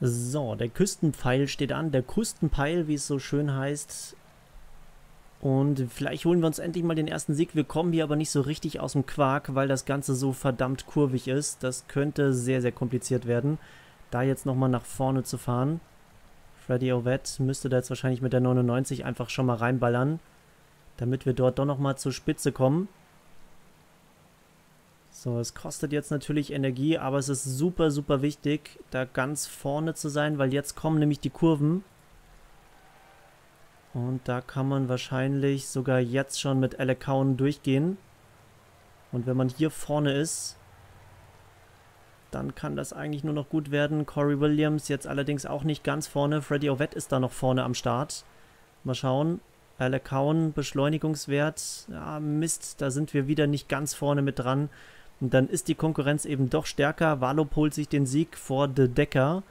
So, der Küstenpfeil steht an. Der Kustenpeil, wie es so schön heißt. Und vielleicht holen wir uns endlich mal den ersten Sieg. Wir kommen hier aber nicht so richtig aus dem Quark, weil das Ganze so verdammt kurvig ist. Das könnte sehr, sehr kompliziert werden, da jetzt nochmal nach vorne zu fahren. Freddy Ovett müsste da jetzt wahrscheinlich mit der 99 einfach schon mal reinballern, damit wir dort doch nochmal zur Spitze kommen. So, es kostet jetzt natürlich Energie, aber es ist super, super wichtig, da ganz vorne zu sein, weil jetzt kommen nämlich die Kurven. Und da kann man wahrscheinlich sogar jetzt schon mit Cowan durchgehen. Und wenn man hier vorne ist, dann kann das eigentlich nur noch gut werden. Corey Williams jetzt allerdings auch nicht ganz vorne. Freddy Ovett ist da noch vorne am Start. Mal schauen. Alec Cowan, Beschleunigungswert. Ja, Mist, da sind wir wieder nicht ganz vorne mit dran. Und dann ist die Konkurrenz eben doch stärker. Walop holt sich den Sieg vor De Decker.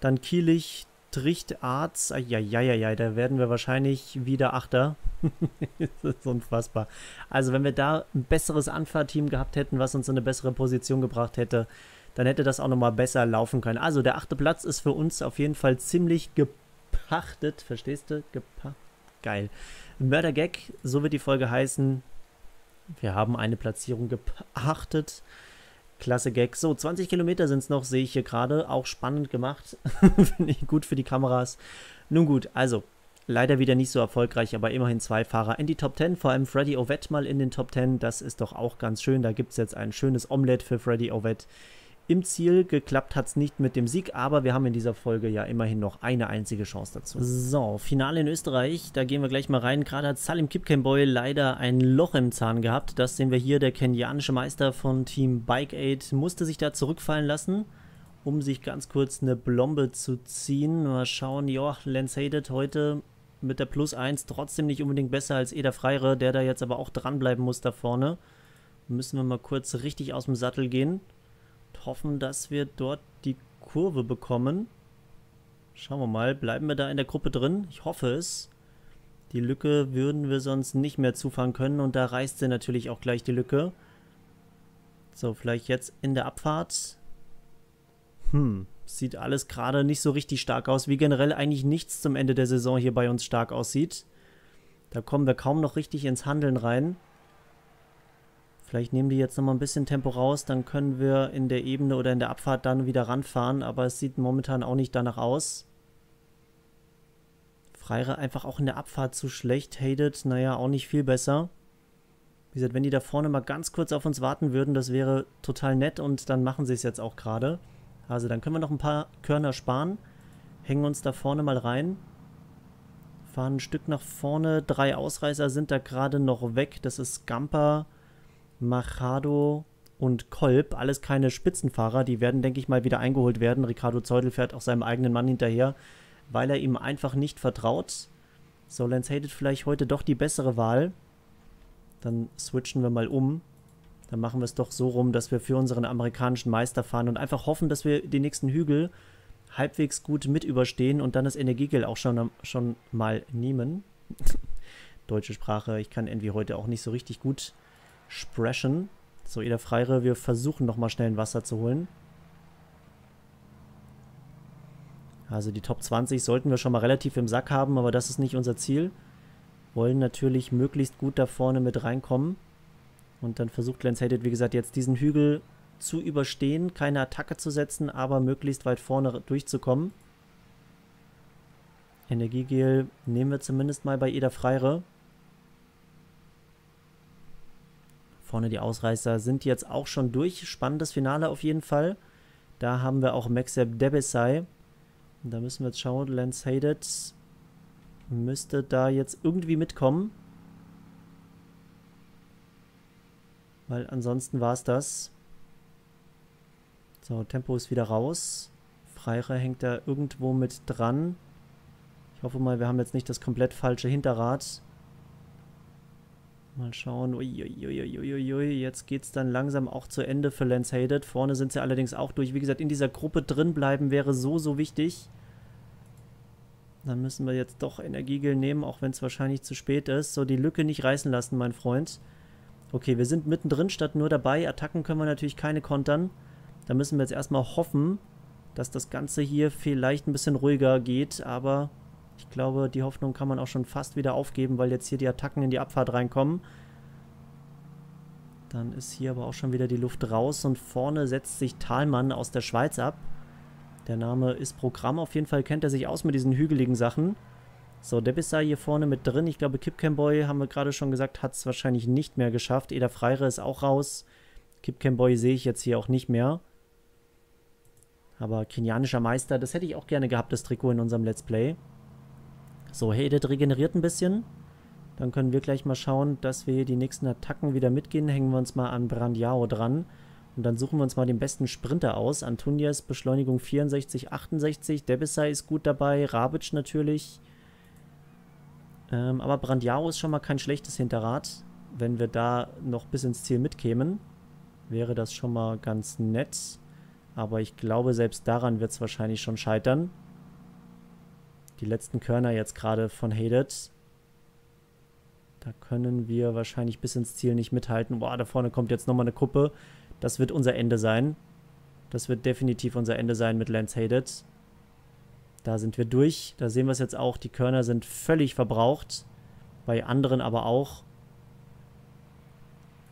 Dann Kielich, Tricht, Arz. Ja, da werden wir wahrscheinlich wieder Achter. das ist unfassbar. Also wenn wir da ein besseres Anfahrteam gehabt hätten, was uns in eine bessere Position gebracht hätte, dann hätte das auch nochmal besser laufen können. Also der achte Platz ist für uns auf jeden Fall ziemlich gepachtet. Verstehst du? Gepachtet. Geil. Murder Gag, so wird die Folge heißen. Wir haben eine Platzierung gepachtet. Klasse Gag. So, 20 Kilometer sind es noch, sehe ich hier gerade. Auch spannend gemacht. Finde ich gut für die Kameras. Nun gut, also leider wieder nicht so erfolgreich, aber immerhin zwei Fahrer in die Top 10. Vor allem Freddy Ovett mal in den Top 10. Das ist doch auch ganz schön. Da gibt es jetzt ein schönes Omelette für Freddy Ovett im Ziel. Geklappt hat es nicht mit dem Sieg, aber wir haben in dieser Folge ja immerhin noch eine einzige Chance dazu. So, Finale in Österreich, da gehen wir gleich mal rein. Gerade hat Salim Kipkenboy leider ein Loch im Zahn gehabt. Das sehen wir hier. Der kenianische Meister von Team Bike Aid musste sich da zurückfallen lassen, um sich ganz kurz eine Blombe zu ziehen. Mal schauen, ja, Lance Hated heute mit der Plus 1 trotzdem nicht unbedingt besser als Eder Freire, der da jetzt aber auch dranbleiben muss da vorne. Müssen wir mal kurz richtig aus dem Sattel gehen hoffen, dass wir dort die Kurve bekommen. Schauen wir mal, bleiben wir da in der Gruppe drin? Ich hoffe es. Die Lücke würden wir sonst nicht mehr zufahren können und da reißt sie natürlich auch gleich die Lücke. So, vielleicht jetzt in der Abfahrt. Hm, sieht alles gerade nicht so richtig stark aus, wie generell eigentlich nichts zum Ende der Saison hier bei uns stark aussieht. Da kommen wir kaum noch richtig ins Handeln rein. Vielleicht nehmen die jetzt nochmal ein bisschen Tempo raus, dann können wir in der Ebene oder in der Abfahrt dann wieder ranfahren, aber es sieht momentan auch nicht danach aus. Freire einfach auch in der Abfahrt zu schlecht, Hated, naja, auch nicht viel besser. Wie gesagt, wenn die da vorne mal ganz kurz auf uns warten würden, das wäre total nett und dann machen sie es jetzt auch gerade. Also dann können wir noch ein paar Körner sparen, hängen uns da vorne mal rein, fahren ein Stück nach vorne, drei Ausreißer sind da gerade noch weg, das ist Gamper, Machado und Kolb, alles keine Spitzenfahrer, die werden, denke ich mal, wieder eingeholt werden. Ricardo Zeudel fährt auch seinem eigenen Mann hinterher, weil er ihm einfach nicht vertraut. So, Lance Hated vielleicht heute doch die bessere Wahl. Dann switchen wir mal um. Dann machen wir es doch so rum, dass wir für unseren amerikanischen Meister fahren und einfach hoffen, dass wir den nächsten Hügel halbwegs gut mit überstehen und dann das Energiegel auch schon, schon mal nehmen. Deutsche Sprache, ich kann irgendwie heute auch nicht so richtig gut sprechen. So, Eder Freire, wir versuchen nochmal schnell ein Wasser zu holen. Also die Top 20 sollten wir schon mal relativ im Sack haben, aber das ist nicht unser Ziel. Wollen natürlich möglichst gut da vorne mit reinkommen. Und dann versucht Lance Hated, wie gesagt, jetzt diesen Hügel zu überstehen, keine Attacke zu setzen, aber möglichst weit vorne durchzukommen. Energiegel nehmen wir zumindest mal bei Eder Freire. Vorne die Ausreißer sind jetzt auch schon durch. Spannendes Finale auf jeden Fall. Da haben wir auch Maxeb Debesai. Und da müssen wir jetzt schauen. Lance Hated müsste da jetzt irgendwie mitkommen. Weil ansonsten war es das. So, Tempo ist wieder raus. Freire hängt da irgendwo mit dran. Ich hoffe mal, wir haben jetzt nicht das komplett falsche Hinterrad. Mal schauen. Uiuiuiuiui. Jetzt geht es dann langsam auch zu Ende für Lance Hated. Vorne sind sie allerdings auch durch. Wie gesagt, in dieser Gruppe drin bleiben wäre so, so wichtig. Dann müssen wir jetzt doch Energiegel nehmen, auch wenn es wahrscheinlich zu spät ist. So, die Lücke nicht reißen lassen, mein Freund. Okay, wir sind mittendrin statt nur dabei. Attacken können wir natürlich keine kontern. Da müssen wir jetzt erstmal hoffen, dass das Ganze hier vielleicht ein bisschen ruhiger geht, aber ich glaube, die Hoffnung kann man auch schon fast wieder aufgeben, weil jetzt hier die Attacken in die Abfahrt reinkommen. Dann ist hier aber auch schon wieder die Luft raus und vorne setzt sich Thalmann aus der Schweiz ab. Der Name ist Programm, auf jeden Fall kennt er sich aus mit diesen hügeligen Sachen. So, Debissai hier vorne mit drin. Ich glaube, Kipcamboy, haben wir gerade schon gesagt, hat es wahrscheinlich nicht mehr geschafft. Eda Freire ist auch raus. Kipcamboy sehe ich jetzt hier auch nicht mehr. Aber kenianischer Meister, das hätte ich auch gerne gehabt, das Trikot in unserem Let's Play. So, Hated regeneriert ein bisschen. Dann können wir gleich mal schauen, dass wir die nächsten Attacken wieder mitgehen. Hängen wir uns mal an Brandiao dran. Und dann suchen wir uns mal den besten Sprinter aus. Antonias Beschleunigung 64, 68. Debesai ist gut dabei. Rabic natürlich. Ähm, aber Brandiao ist schon mal kein schlechtes Hinterrad. Wenn wir da noch bis ins Ziel mitkämen, wäre das schon mal ganz nett. Aber ich glaube, selbst daran wird es wahrscheinlich schon scheitern. Die letzten Körner jetzt gerade von Hated. Da können wir wahrscheinlich bis ins Ziel nicht mithalten. Boah, da vorne kommt jetzt nochmal eine Kuppe. Das wird unser Ende sein. Das wird definitiv unser Ende sein mit Lance Hated. Da sind wir durch. Da sehen wir es jetzt auch. Die Körner sind völlig verbraucht. Bei anderen aber auch.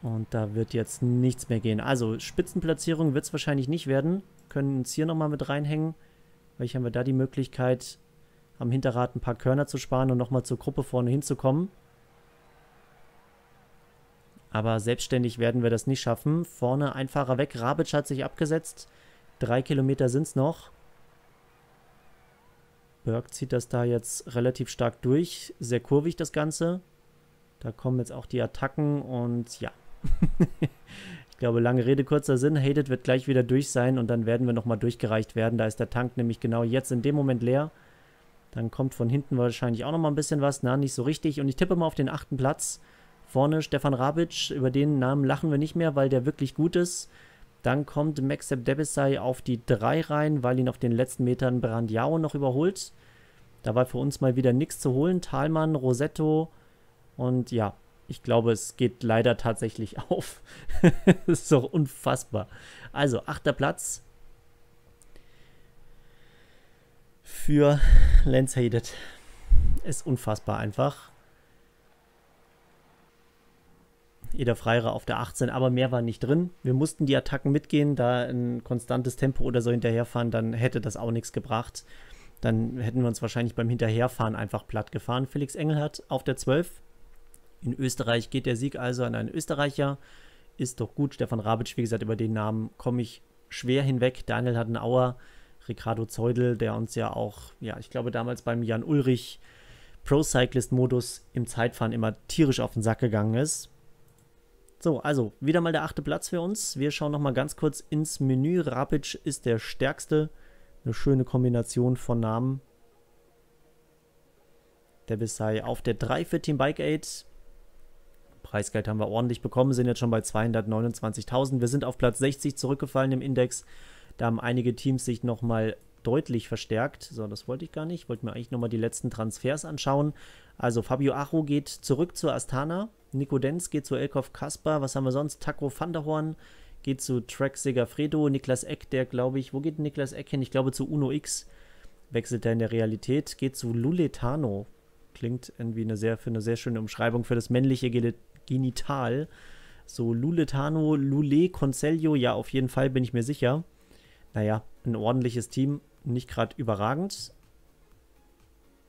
Und da wird jetzt nichts mehr gehen. Also Spitzenplatzierung wird es wahrscheinlich nicht werden. Können uns hier nochmal mit reinhängen. Welche haben wir da die Möglichkeit, am Hinterrad ein paar Körner zu sparen und nochmal zur Gruppe vorne hinzukommen. Aber selbstständig werden wir das nicht schaffen. Vorne ein Fahrer weg. Rabic hat sich abgesetzt. Drei Kilometer sind es noch. Berg zieht das da jetzt relativ stark durch. Sehr kurvig das Ganze. Da kommen jetzt auch die Attacken und ja. ich glaube, lange Rede, kurzer Sinn. Hated wird gleich wieder durch sein und dann werden wir nochmal durchgereicht werden. Da ist der Tank nämlich genau jetzt in dem Moment leer. Dann kommt von hinten wahrscheinlich auch nochmal ein bisschen was. Na, nicht so richtig. Und ich tippe mal auf den achten Platz. Vorne Stefan Rabic. Über den Namen lachen wir nicht mehr, weil der wirklich gut ist. Dann kommt Maxep Debesai auf die 3 rein, weil ihn auf den letzten Metern Brandiao noch überholt. Da war für uns mal wieder nichts zu holen. Thalmann, Rosetto und ja, ich glaube, es geht leider tatsächlich auf. das ist doch unfassbar. Also, achter Platz für Lance Hated. Ist unfassbar einfach. Eder Freire auf der 18, aber mehr war nicht drin. Wir mussten die Attacken mitgehen, da ein konstantes Tempo oder so hinterherfahren, dann hätte das auch nichts gebracht. Dann hätten wir uns wahrscheinlich beim Hinterherfahren einfach platt gefahren. Felix Engelhardt auf der 12. In Österreich geht der Sieg also an einen Österreicher. Ist doch gut. Stefan Rabic, wie gesagt, über den Namen komme ich schwer hinweg. Daniel Hattenauer, Ricardo Zeudel, der uns ja auch, ja, ich glaube damals beim Jan Ulrich Pro Cyclist Modus im Zeitfahren immer tierisch auf den Sack gegangen ist. So, also wieder mal der achte Platz für uns. Wir schauen nochmal ganz kurz ins Menü. Rapic ist der stärkste. Eine schöne Kombination von Namen. Der Bissai auf der 3 für Team Bike Aid. Preisgeld haben wir ordentlich bekommen, sind jetzt schon bei 229.000. Wir sind auf Platz 60 zurückgefallen im Index. Da haben einige Teams sich nochmal deutlich verstärkt. So, das wollte ich gar nicht. Ich wollte mir eigentlich nochmal die letzten Transfers anschauen. Also Fabio Acho geht zurück zur Astana. Nico Denz geht zu Elkov Kaspar. Was haben wir sonst? Taco van der Horn geht zu Track Segafredo. Niklas Eck, der glaube ich, wo geht Niklas Eck hin? Ich glaube zu Uno X. Wechselt er in der Realität. Geht zu Luletano. Klingt irgendwie eine sehr, für eine sehr schöne Umschreibung für das männliche Genital. So Luletano, Lule, Concelio, ja, auf jeden Fall bin ich mir sicher. Naja, ein ordentliches Team, nicht gerade überragend.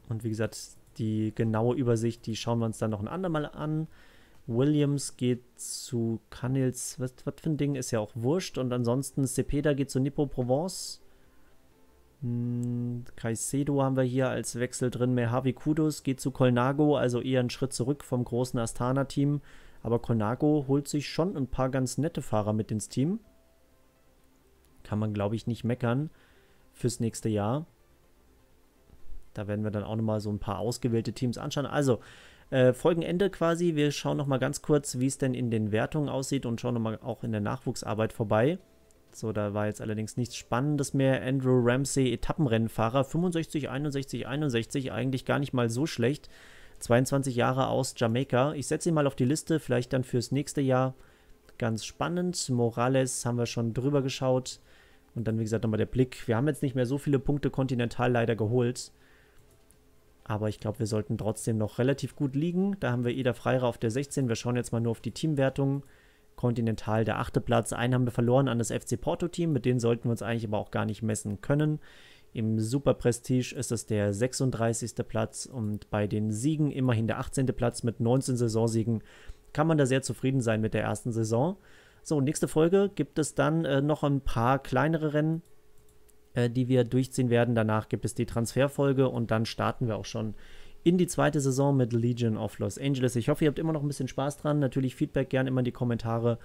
Und wie gesagt, die genaue Übersicht, die schauen wir uns dann noch ein andermal an. Williams geht zu Canils, was, was für ein Ding, ist ja auch wurscht. Und ansonsten Cepeda geht zu Nippo Provence. Hm, Caicedo haben wir hier als Wechsel drin. Mehavi Kudos geht zu Colnago, also eher einen Schritt zurück vom großen Astana-Team. Aber Colnago holt sich schon ein paar ganz nette Fahrer mit ins Team. Kann man, glaube ich, nicht meckern fürs nächste Jahr. Da werden wir dann auch nochmal so ein paar ausgewählte Teams anschauen. Also, äh, Folgenende quasi. Wir schauen nochmal ganz kurz, wie es denn in den Wertungen aussieht und schauen nochmal auch in der Nachwuchsarbeit vorbei. So, da war jetzt allerdings nichts Spannendes mehr. Andrew Ramsey, Etappenrennenfahrer, 65, 61, 61, eigentlich gar nicht mal so schlecht. 22 Jahre aus Jamaika. Ich setze ihn mal auf die Liste, vielleicht dann fürs nächste Jahr. Ganz spannend. Morales haben wir schon drüber geschaut. Und dann, wie gesagt, nochmal der Blick. Wir haben jetzt nicht mehr so viele Punkte kontinental leider geholt. Aber ich glaube, wir sollten trotzdem noch relativ gut liegen. Da haben wir Eda Freire auf der 16. Wir schauen jetzt mal nur auf die Teamwertung. Kontinental der achte Platz. Einen haben wir verloren an das FC Porto-Team. Mit denen sollten wir uns eigentlich aber auch gar nicht messen können. Im Super Prestige ist es der 36. Platz und bei den Siegen immerhin der 18. Platz mit 19 Saisonsiegen. Kann man da sehr zufrieden sein mit der ersten Saison. So, nächste Folge gibt es dann äh, noch ein paar kleinere Rennen äh, die wir durchziehen werden. Danach gibt es die Transferfolge und dann starten wir auch schon in die zweite Saison mit Legion of Los Angeles. Ich hoffe, ihr habt immer noch ein bisschen Spaß dran. Natürlich Feedback gerne immer in die Kommentare.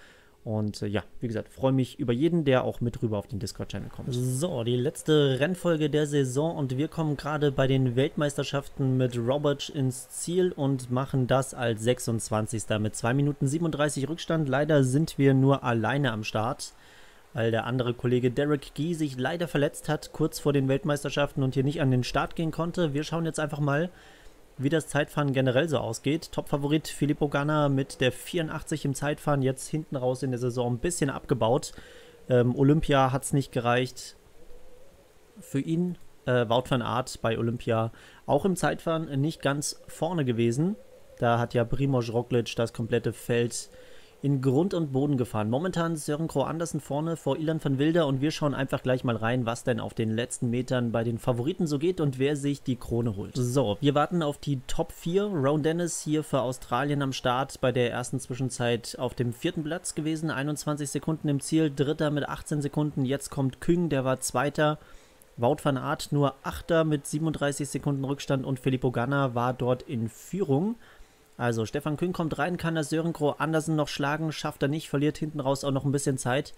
Und äh, ja, wie gesagt, freue mich über jeden, der auch mit rüber auf den Discord-Channel kommt. So, die letzte Rennfolge der Saison und wir kommen gerade bei den Weltmeisterschaften mit Robert ins Ziel und machen das als 26. mit 2 Minuten 37 Rückstand. Leider sind wir nur alleine am Start weil der andere Kollege Derek Gee sich leider verletzt hat, kurz vor den Weltmeisterschaften und hier nicht an den Start gehen konnte. Wir schauen jetzt einfach mal, wie das Zeitfahren generell so ausgeht. Top-Favorit Filippo Ganna mit der 84 im Zeitfahren, jetzt hinten raus in der Saison ein bisschen abgebaut. Ähm, Olympia hat es nicht gereicht für ihn. Äh, Wout van Aert bei Olympia auch im Zeitfahren nicht ganz vorne gewesen. Da hat ja Primoz Roglic das komplette Feld in Grund und Boden gefahren. Momentan Sören Kroh Andersen vorne vor Ilan van Wilder und wir schauen einfach gleich mal rein, was denn auf den letzten Metern bei den Favoriten so geht und wer sich die Krone holt. So, wir warten auf die Top 4. Rowan Dennis hier für Australien am Start bei der ersten Zwischenzeit auf dem vierten Platz gewesen, 21 Sekunden im Ziel, dritter mit 18 Sekunden. Jetzt kommt Küng, der war zweiter. Wout van Aert nur Achter mit 37 Sekunden Rückstand und Filippo Ganna war dort in Führung. Also Stefan Kühn kommt rein, kann das Sören Kroh Andersen noch schlagen, schafft er nicht, verliert hinten raus auch noch ein bisschen Zeit.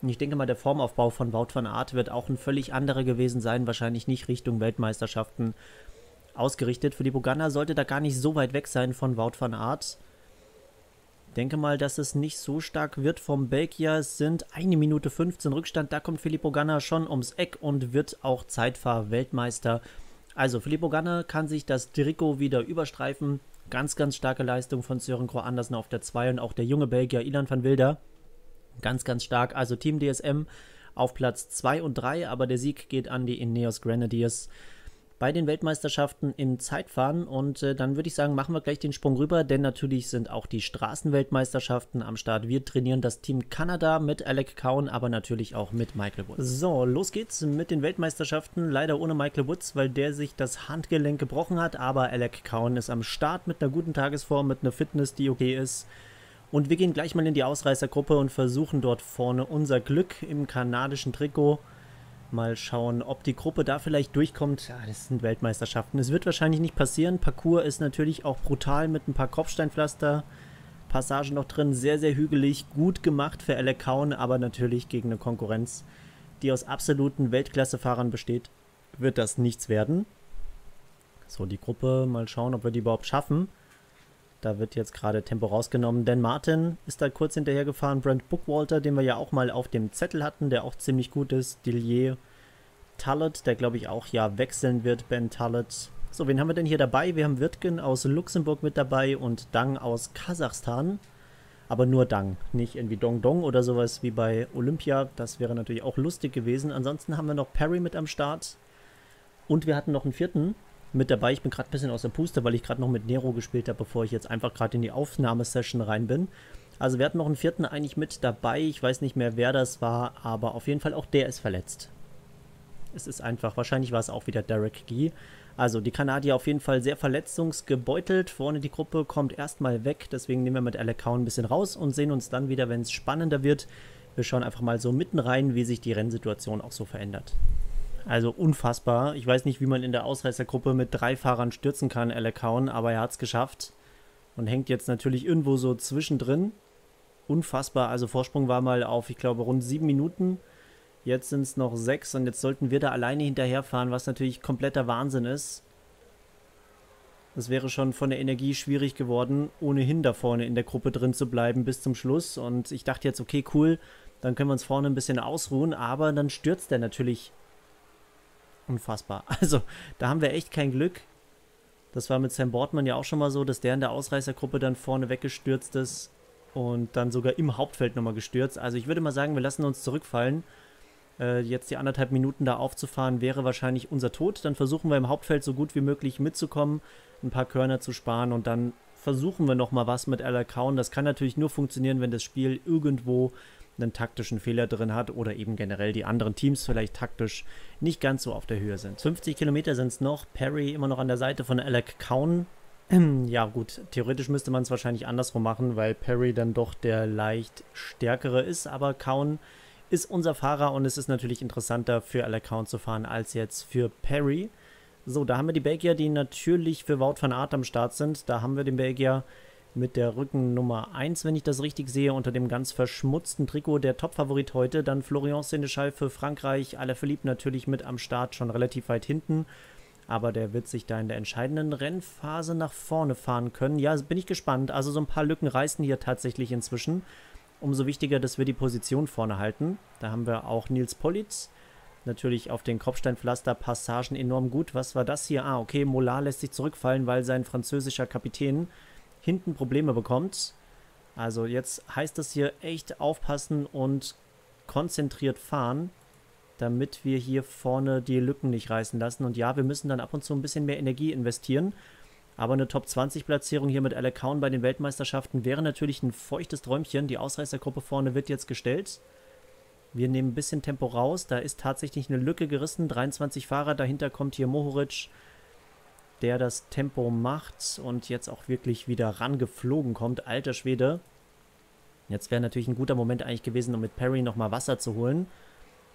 Und ich denke mal, der Formaufbau von Wout van Aert wird auch ein völlig anderer gewesen sein, wahrscheinlich nicht Richtung Weltmeisterschaften ausgerichtet. Für die Ganna sollte da gar nicht so weit weg sein von Wout van Aert. Denke mal, dass es nicht so stark wird vom Belgier. Es sind eine Minute 15 Rückstand. Da kommt Filippo Ganna schon ums Eck und wird auch Zeitfahr-Weltmeister. Also Filippo Ganna kann sich das Trikot wieder überstreifen. Ganz, ganz starke Leistung von Sören Kroh Andersen auf der 2 und auch der junge Belgier Ilan van Wilder. Ganz, ganz stark. Also Team DSM auf Platz 2 und 3, aber der Sieg geht an die Ineos Grenadiers bei den Weltmeisterschaften im Zeitfahren. Und äh, dann würde ich sagen, machen wir gleich den Sprung rüber, denn natürlich sind auch die Straßenweltmeisterschaften am Start. Wir trainieren das Team Kanada mit Alec Cowan, aber natürlich auch mit Michael Woods. So, los geht's mit den Weltmeisterschaften. Leider ohne Michael Woods, weil der sich das Handgelenk gebrochen hat. Aber Alec Cowan ist am Start mit einer guten Tagesform, mit einer Fitness, die okay ist. Und wir gehen gleich mal in die Ausreißergruppe und versuchen dort vorne unser Glück im kanadischen Trikot. Mal schauen, ob die Gruppe da vielleicht durchkommt. Ja, das sind Weltmeisterschaften. Es wird wahrscheinlich nicht passieren. Parcours ist natürlich auch brutal mit ein paar Kopfsteinpflaster. Passagen noch drin, sehr, sehr hügelig, gut gemacht für Alec Kaun, aber natürlich gegen eine Konkurrenz, die aus absoluten Weltklassefahrern besteht, wird das nichts werden. So, die Gruppe, mal schauen, ob wir die überhaupt schaffen. Da wird jetzt gerade Tempo rausgenommen. Dan Martin ist da kurz hinterher gefahren. Brent Bookwalter, den wir ja auch mal auf dem Zettel hatten, der auch ziemlich gut ist. Dillier Tullet, der glaube ich auch ja wechseln wird. Ben Tullet. So, wen haben wir denn hier dabei? Wir haben Wirtgen aus Luxemburg mit dabei und Dang aus Kasachstan. Aber nur Dang, nicht irgendwie Dong Dong oder sowas wie bei Olympia. Das wäre natürlich auch lustig gewesen. Ansonsten haben wir noch Perry mit am Start. Und wir hatten noch einen vierten mit dabei. Ich bin gerade ein bisschen aus der Puste, weil ich gerade noch mit Nero gespielt habe, bevor ich jetzt einfach gerade in die Aufnahmesession rein bin. Also wir hatten noch einen vierten eigentlich mit dabei. Ich weiß nicht mehr, wer das war, aber auf jeden Fall auch der ist verletzt. Es ist einfach, wahrscheinlich war es auch wieder Derek Gee. Also die Kanadier auf jeden Fall sehr verletzungsgebeutelt. Vorne die Gruppe kommt erstmal weg, deswegen nehmen wir mit Alec Cowan ein bisschen raus und sehen uns dann wieder, wenn es spannender wird. Wir schauen einfach mal so mitten rein, wie sich die Rennsituation auch so verändert. Also unfassbar. Ich weiß nicht, wie man in der Ausreißergruppe mit drei Fahrern stürzen kann, Cowan, aber er hat es geschafft und hängt jetzt natürlich irgendwo so zwischendrin. Unfassbar. Also Vorsprung war mal auf, ich glaube, rund sieben Minuten. Jetzt sind es noch sechs und jetzt sollten wir da alleine hinterherfahren, was natürlich kompletter Wahnsinn ist. Das wäre schon von der Energie schwierig geworden, ohnehin da vorne in der Gruppe drin zu bleiben bis zum Schluss. Und ich dachte jetzt, okay, cool, dann können wir uns vorne ein bisschen ausruhen, aber dann stürzt er natürlich unfassbar. Also, da haben wir echt kein Glück. Das war mit Sam Boardman ja auch schon mal so, dass der in der Ausreißergruppe dann vorne weggestürzt ist und dann sogar im Hauptfeld nochmal gestürzt. Also ich würde mal sagen, wir lassen uns zurückfallen. Äh, jetzt die anderthalb Minuten da aufzufahren, wäre wahrscheinlich unser Tod. Dann versuchen wir im Hauptfeld so gut wie möglich mitzukommen, ein paar Körner zu sparen und dann versuchen wir nochmal was mit Alacaun. Das kann natürlich nur funktionieren, wenn das Spiel irgendwo einen taktischen Fehler drin hat oder eben generell die anderen Teams vielleicht taktisch nicht ganz so auf der Höhe sind. 50 Kilometer sind es noch. Perry immer noch an der Seite von Alec Cowan. Ja gut, theoretisch müsste man es wahrscheinlich andersrum machen, weil Perry dann doch der leicht stärkere ist, aber Cowan ist unser Fahrer und es ist natürlich interessanter für Alec Cowan zu fahren als jetzt für Perry. So, da haben wir die Belgier, die natürlich für Wout van Aert am Start sind. Da haben wir den Belgier mit der Rückennummer 1, wenn ich das richtig sehe, unter dem ganz verschmutzten Trikot der Topfavorit heute. Dann Florian Seneschal für Frankreich, Alaphilippe natürlich mit am Start, schon relativ weit hinten. Aber der wird sich da in der entscheidenden Rennphase nach vorne fahren können. Ja, bin ich gespannt. Also so ein paar Lücken reißen hier tatsächlich inzwischen. Umso wichtiger, dass wir die Position vorne halten. Da haben wir auch Nils Politz, natürlich auf den Kopfsteinpflaster-Passagen enorm gut. Was war das hier? Ah, okay, Mollard lässt sich zurückfallen, weil sein französischer Kapitän hinten Probleme bekommt. Also jetzt heißt es hier echt aufpassen und konzentriert fahren, damit wir hier vorne die Lücken nicht reißen lassen. Und ja, wir müssen dann ab und zu ein bisschen mehr Energie investieren. Aber eine Top-20-Platzierung hier mit Cowan bei den Weltmeisterschaften wäre natürlich ein feuchtes Träumchen. Die Ausreißergruppe vorne wird jetzt gestellt. Wir nehmen ein bisschen Tempo raus. Da ist tatsächlich eine Lücke gerissen. 23 Fahrer. Dahinter kommt hier Mohoric, der das Tempo macht und jetzt auch wirklich wieder rangeflogen kommt. Alter Schwede. Jetzt wäre natürlich ein guter Moment eigentlich gewesen, um mit Perry nochmal Wasser zu holen.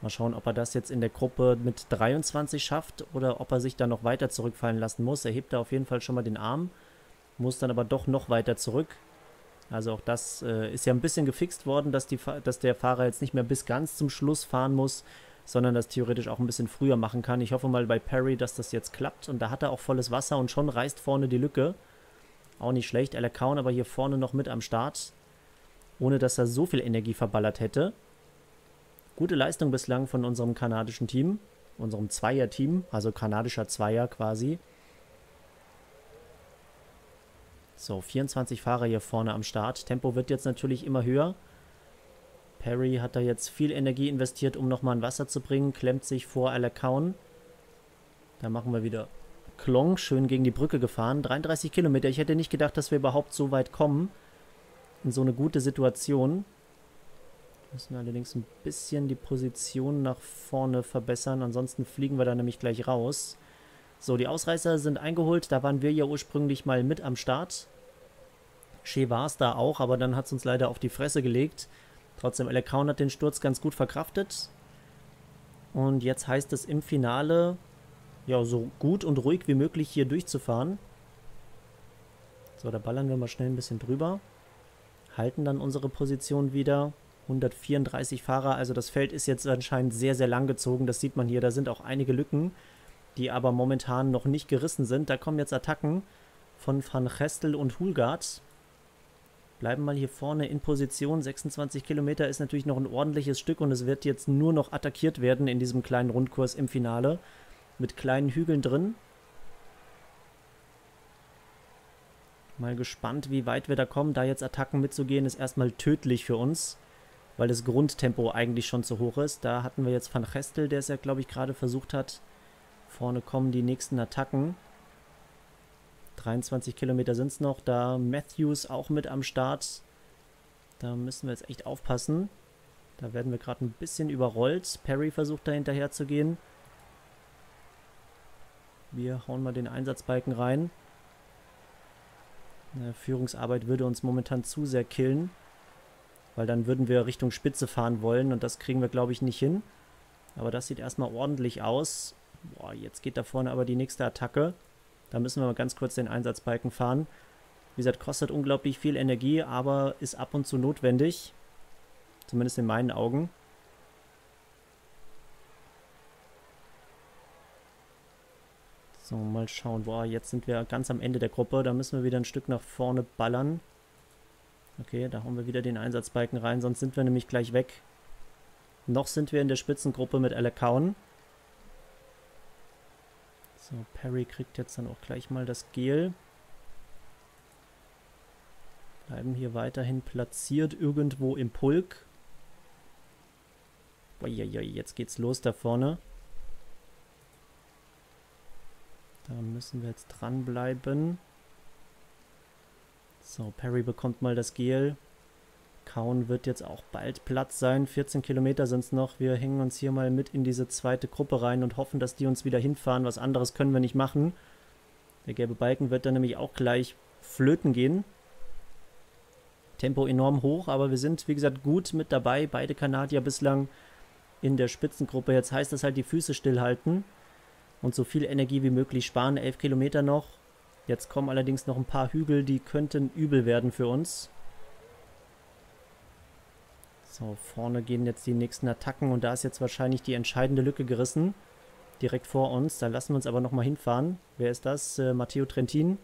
Mal schauen, ob er das jetzt in der Gruppe mit 23 schafft oder ob er sich da noch weiter zurückfallen lassen muss. Er hebt da auf jeden Fall schon mal den Arm, muss dann aber doch noch weiter zurück. Also auch das äh, ist ja ein bisschen gefixt worden, dass, die, dass der Fahrer jetzt nicht mehr bis ganz zum Schluss fahren muss, sondern das theoretisch auch ein bisschen früher machen kann. Ich hoffe mal bei Perry, dass das jetzt klappt. Und da hat er auch volles Wasser und schon reißt vorne die Lücke. Auch nicht schlecht. Cowan aber hier vorne noch mit am Start, ohne dass er so viel Energie verballert hätte. Gute Leistung bislang von unserem kanadischen Team, unserem Zweier-Team, also kanadischer Zweier quasi. So, 24 Fahrer hier vorne am Start. Tempo wird jetzt natürlich immer höher. Perry hat da jetzt viel Energie investiert, um nochmal ein Wasser zu bringen. Klemmt sich vor Alacaun. Da machen wir wieder Klong. Schön gegen die Brücke gefahren. 33 Kilometer. Ich hätte nicht gedacht, dass wir überhaupt so weit kommen. In so eine gute Situation. Müssen allerdings ein bisschen die Position nach vorne verbessern. Ansonsten fliegen wir da nämlich gleich raus. So, die Ausreißer sind eingeholt. Da waren wir ja ursprünglich mal mit am Start. Shea war es da auch, aber dann hat es uns leider auf die Fresse gelegt. Trotzdem, Elekaun hat den Sturz ganz gut verkraftet. Und jetzt heißt es im Finale, ja, so gut und ruhig wie möglich hier durchzufahren. So, da ballern wir mal schnell ein bisschen drüber. Halten dann unsere Position wieder. 134 Fahrer, also das Feld ist jetzt anscheinend sehr, sehr lang gezogen. Das sieht man hier, da sind auch einige Lücken die aber momentan noch nicht gerissen sind. Da kommen jetzt Attacken von Van Gestel und Hulgard. Bleiben mal hier vorne in Position. 26 Kilometer ist natürlich noch ein ordentliches Stück und es wird jetzt nur noch attackiert werden in diesem kleinen Rundkurs im Finale. Mit kleinen Hügeln drin. Mal gespannt, wie weit wir da kommen. Da jetzt Attacken mitzugehen, ist erstmal tödlich für uns, weil das Grundtempo eigentlich schon zu hoch ist. Da hatten wir jetzt Van Gestel, der es ja, glaube ich, gerade versucht hat, Vorne kommen die nächsten Attacken. 23 Kilometer sind es noch. Da Matthews auch mit am Start. Da müssen wir jetzt echt aufpassen. Da werden wir gerade ein bisschen überrollt. Perry versucht da hinterher zu gehen. Wir hauen mal den Einsatzbalken rein. Eine Führungsarbeit würde uns momentan zu sehr killen. Weil dann würden wir Richtung Spitze fahren wollen und das kriegen wir, glaube ich, nicht hin. Aber das sieht erstmal ordentlich aus. Boah, jetzt geht da vorne aber die nächste Attacke. Da müssen wir mal ganz kurz den Einsatzbalken fahren. Wie gesagt, kostet unglaublich viel Energie, aber ist ab und zu notwendig. Zumindest in meinen Augen. So, mal schauen. Boah, jetzt sind wir ganz am Ende der Gruppe. Da müssen wir wieder ein Stück nach vorne ballern. Okay, da hauen wir wieder den Einsatzbalken rein, sonst sind wir nämlich gleich weg. Noch sind wir in der Spitzengruppe mit Cowan. So, Perry kriegt jetzt dann auch gleich mal das Gel. Bleiben hier weiterhin platziert irgendwo im Pulk. Uiuiui, jetzt geht's los da vorne. Da müssen wir jetzt dranbleiben. So, Perry bekommt mal das Gel. Kauen wird jetzt auch bald Platz sein. 14 Kilometer sind es noch. Wir hängen uns hier mal mit in diese zweite Gruppe rein und hoffen, dass die uns wieder hinfahren. Was anderes können wir nicht machen. Der gelbe Balken wird dann nämlich auch gleich flöten gehen. Tempo enorm hoch, aber wir sind, wie gesagt, gut mit dabei. Beide Kanadier bislang in der Spitzengruppe. Jetzt heißt das halt die Füße stillhalten und so viel Energie wie möglich sparen. 11 Kilometer noch. Jetzt kommen allerdings noch ein paar Hügel, die könnten übel werden für uns. So, vorne gehen jetzt die nächsten Attacken und da ist jetzt wahrscheinlich die entscheidende Lücke gerissen. Direkt vor uns. Da lassen wir uns aber nochmal hinfahren. Wer ist das? Äh, Matteo Trentin,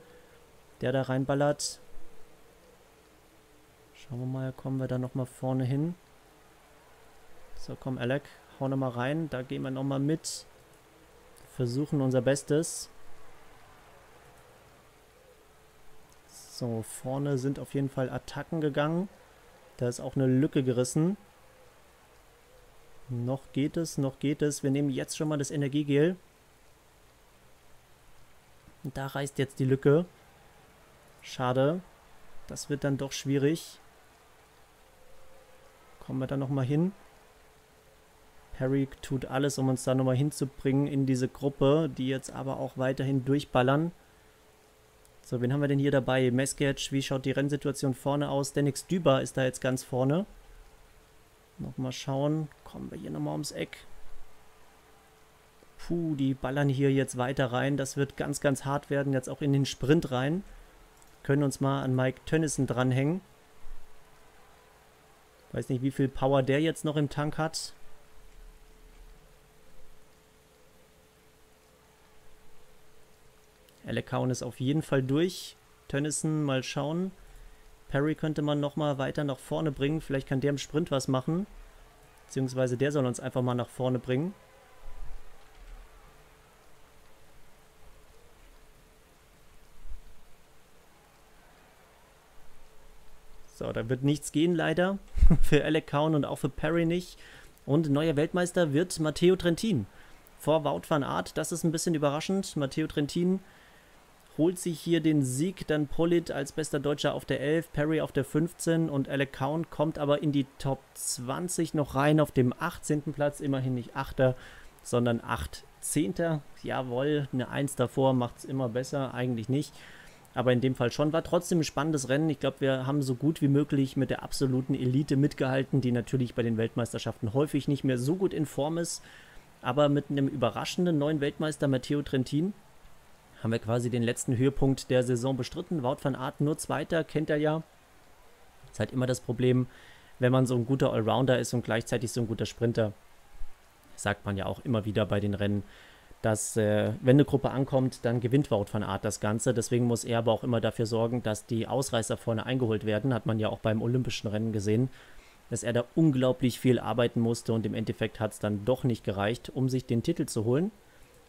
der da reinballert. Schauen wir mal, kommen wir da nochmal vorne hin. So, komm, Alec, hau nochmal rein. Da gehen wir nochmal mit. Versuchen unser Bestes. So, vorne sind auf jeden Fall Attacken gegangen. Da ist auch eine Lücke gerissen. Noch geht es, noch geht es. Wir nehmen jetzt schon mal das Energiegel. Und da reißt jetzt die Lücke. Schade. Das wird dann doch schwierig. Kommen wir da nochmal hin. Perry tut alles, um uns da nochmal hinzubringen in diese Gruppe, die jetzt aber auch weiterhin durchballern. So, wen haben wir denn hier dabei? Mesketch, wie schaut die Rennsituation vorne aus? Denix Düber ist da jetzt ganz vorne. Nochmal schauen. Kommen wir hier nochmal ums Eck. Puh, die ballern hier jetzt weiter rein. Das wird ganz, ganz hart werden. Jetzt auch in den Sprint rein. Können uns mal an Mike Tönnissen dranhängen. Weiß nicht, wie viel Power der jetzt noch im Tank hat. Alekaun ist auf jeden Fall durch. Tönnissen mal schauen. Perry könnte man nochmal weiter nach vorne bringen. Vielleicht kann der im Sprint was machen. Beziehungsweise der soll uns einfach mal nach vorne bringen. So, da wird nichts gehen leider. für Alec Cowan und auch für Perry nicht. Und neuer Weltmeister wird Matteo Trentin. Vor Wout van Aert. Das ist ein bisschen überraschend. Matteo Trentin holt sich hier den Sieg, dann Polit als bester Deutscher auf der 11, Perry auf der 15 und Alec Count kommt aber in die Top 20 noch rein auf dem 18. Platz, immerhin nicht 8. sondern 18. Jawohl, eine 1 davor macht es immer besser, eigentlich nicht. Aber in dem Fall schon. War trotzdem ein spannendes Rennen. Ich glaube, wir haben so gut wie möglich mit der absoluten Elite mitgehalten, die natürlich bei den Weltmeisterschaften häufig nicht mehr so gut in Form ist. Aber mit einem überraschenden neuen Weltmeister Matteo Trentin, haben wir quasi den letzten Höhepunkt der Saison bestritten. Wout van Aert nur Zweiter, kennt er ja. Ist halt immer das Problem, wenn man so ein guter Allrounder ist und gleichzeitig so ein guter Sprinter. Sagt man ja auch immer wieder bei den Rennen, dass äh, wenn eine Gruppe ankommt, dann gewinnt Wout van Aert das Ganze. Deswegen muss er aber auch immer dafür sorgen, dass die Ausreißer vorne eingeholt werden. Hat man ja auch beim Olympischen Rennen gesehen, dass er da unglaublich viel arbeiten musste und im Endeffekt hat es dann doch nicht gereicht, um sich den Titel zu holen.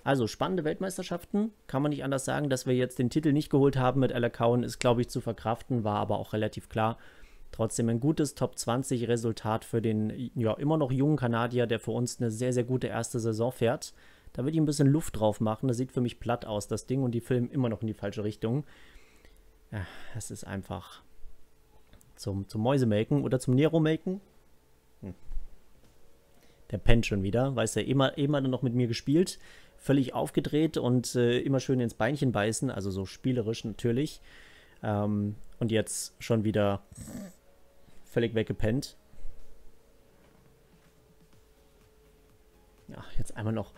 Also spannende Weltmeisterschaften. Kann man nicht anders sagen, dass wir jetzt den Titel nicht geholt haben mit Cowan, ist, glaube ich, zu verkraften, war aber auch relativ klar. Trotzdem ein gutes Top 20 Resultat für den ja immer noch jungen Kanadier, der für uns eine sehr, sehr gute erste Saison fährt. Da würde ich ein bisschen Luft drauf machen. Das sieht für mich platt aus, das Ding, und die filmen immer noch in die falsche Richtung. Ja, ist einfach zum, zum Mäusemelken oder zum Nero-Melken. Hm. Der pennt schon wieder, weiß er, immer, immer noch mit mir gespielt völlig aufgedreht und äh, immer schön ins Beinchen beißen, also so spielerisch natürlich. Ähm, und jetzt schon wieder völlig weggepennt. Ja, jetzt einmal noch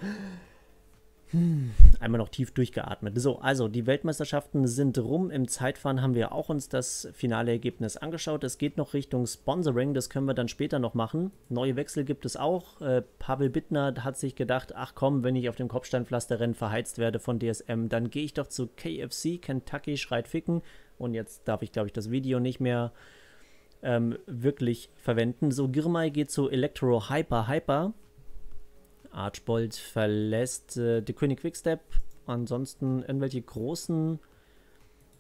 einmal noch tief durchgeatmet. So, also die Weltmeisterschaften sind rum. Im Zeitfahren haben wir auch uns das finale Ergebnis angeschaut. Es geht noch Richtung Sponsoring, das können wir dann später noch machen. Neue Wechsel gibt es auch. Äh, Pavel Bittner hat sich gedacht, ach komm, wenn ich auf dem Kopfsteinpflasterrennen verheizt werde von DSM, dann gehe ich doch zu KFC, Kentucky schreit ficken. Und jetzt darf ich, glaube ich, das Video nicht mehr ähm, wirklich verwenden. So, Girmay geht zu Electro Hyper Hyper. Archbold verlässt äh, The König Quickstep. Ansonsten irgendwelche großen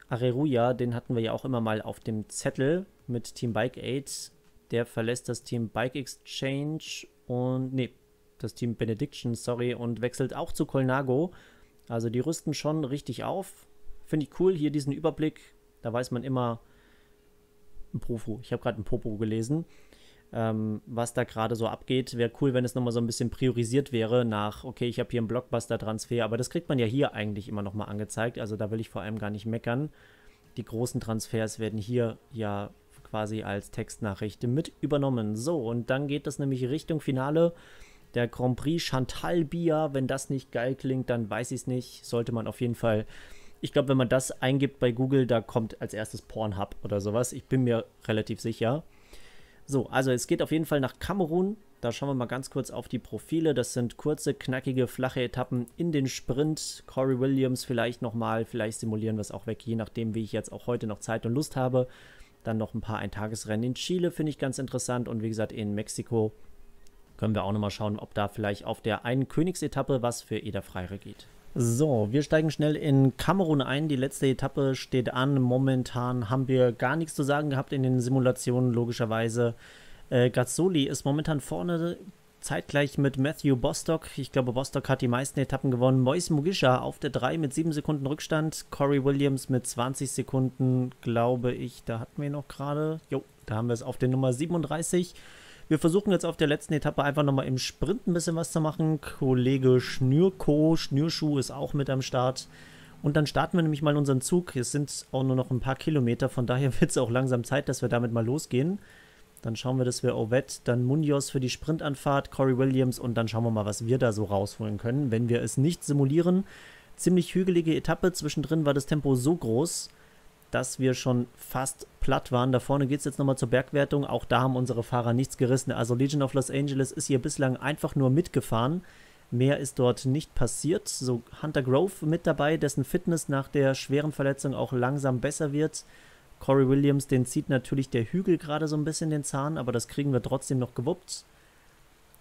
Areruya, den hatten wir ja auch immer mal auf dem Zettel mit Team Bike Aid. Der verlässt das Team Bike Exchange und, nee, das Team Benediction, sorry, und wechselt auch zu Colnago. Also die rüsten schon richtig auf. Finde ich cool, hier diesen Überblick. Da weiß man immer, ein Profu, ich habe gerade ein Popo gelesen, ähm, was da gerade so abgeht. Wäre cool, wenn es nochmal so ein bisschen priorisiert wäre nach, okay, ich habe hier einen Blockbuster-Transfer, aber das kriegt man ja hier eigentlich immer nochmal angezeigt. Also da will ich vor allem gar nicht meckern. Die großen Transfers werden hier ja quasi als Textnachricht mit übernommen. So, und dann geht das nämlich Richtung Finale. Der Grand Prix Chantal Bia, wenn das nicht geil klingt, dann weiß ich es nicht. Sollte man auf jeden Fall. Ich glaube, wenn man das eingibt bei Google, da kommt als erstes Pornhub oder sowas. Ich bin mir relativ sicher. So, also es geht auf jeden Fall nach Kamerun. Da schauen wir mal ganz kurz auf die Profile. Das sind kurze, knackige, flache Etappen in den Sprint. Corey Williams vielleicht nochmal, vielleicht simulieren wir es auch weg, je nachdem, wie ich jetzt auch heute noch Zeit und Lust habe. Dann noch ein paar Eintagesrennen in Chile finde ich ganz interessant und wie gesagt in Mexiko können wir auch nochmal schauen, ob da vielleicht auf der einen Königsetappe was für Eder Freire geht. So, wir steigen schnell in Kamerun ein. Die letzte Etappe steht an. Momentan haben wir gar nichts zu sagen gehabt in den Simulationen, logischerweise. Äh, Gazzoli ist momentan vorne, zeitgleich mit Matthew Bostock. Ich glaube, Bostock hat die meisten Etappen gewonnen. Mois Mugisha auf der 3 mit 7 Sekunden Rückstand. Corey Williams mit 20 Sekunden, glaube ich. Da hatten wir noch gerade. Jo, da haben wir es auf der Nummer 37. Wir versuchen jetzt auf der letzten Etappe einfach nochmal im Sprint ein bisschen was zu machen. Kollege Schnürko, Schnürschuh ist auch mit am Start. Und dann starten wir nämlich mal unseren Zug. Es sind auch nur noch ein paar Kilometer, von daher wird es auch langsam Zeit, dass wir damit mal losgehen. Dann schauen wir, dass wir Ovett, dann Munoz für die Sprintanfahrt, Corey Williams und dann schauen wir mal, was wir da so rausholen können, wenn wir es nicht simulieren. Ziemlich hügelige Etappe, zwischendrin war das Tempo so groß, dass wir schon fast platt waren. Da vorne geht es jetzt nochmal zur Bergwertung. Auch da haben unsere Fahrer nichts gerissen. Also Legion of Los Angeles ist hier bislang einfach nur mitgefahren. Mehr ist dort nicht passiert. So Hunter Grove mit dabei, dessen Fitness nach der schweren Verletzung auch langsam besser wird. Corey Williams, den zieht natürlich der Hügel gerade so ein bisschen den Zahn, aber das kriegen wir trotzdem noch gewuppt.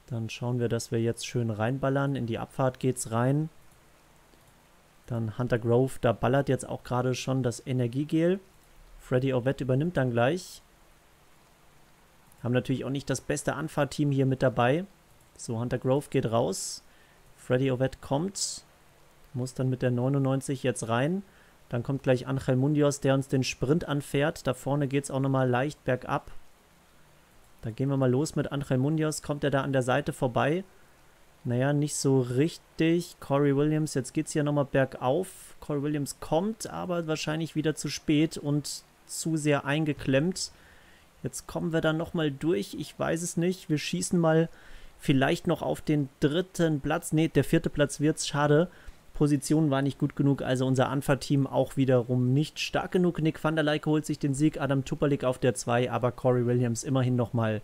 Dann schauen wir, dass wir jetzt schön reinballern. In die Abfahrt geht's rein. Dann Hunter Grove, da ballert jetzt auch gerade schon das Energiegel. Freddy Ovett übernimmt dann gleich. Haben natürlich auch nicht das beste Anfahrteam hier mit dabei. So, Hunter Grove geht raus. Freddy Ovett kommt. Muss dann mit der 99 jetzt rein. Dann kommt gleich Angel Mundios, der uns den Sprint anfährt. Da vorne geht es auch nochmal leicht bergab. Da gehen wir mal los mit Angel Mundios. Kommt er da an der Seite vorbei? Naja, nicht so richtig. Corey Williams, jetzt geht es hier nochmal bergauf. Corey Williams kommt, aber wahrscheinlich wieder zu spät und zu sehr eingeklemmt. Jetzt kommen wir dann nochmal durch. Ich weiß es nicht. Wir schießen mal vielleicht noch auf den dritten Platz. Ne, der vierte Platz wird's. Schade. Position war nicht gut genug, also unser Anfahrteam auch wiederum nicht stark genug. Nick van der Leike holt sich den Sieg, Adam Tupalik auf der 2, aber Corey Williams immerhin nochmal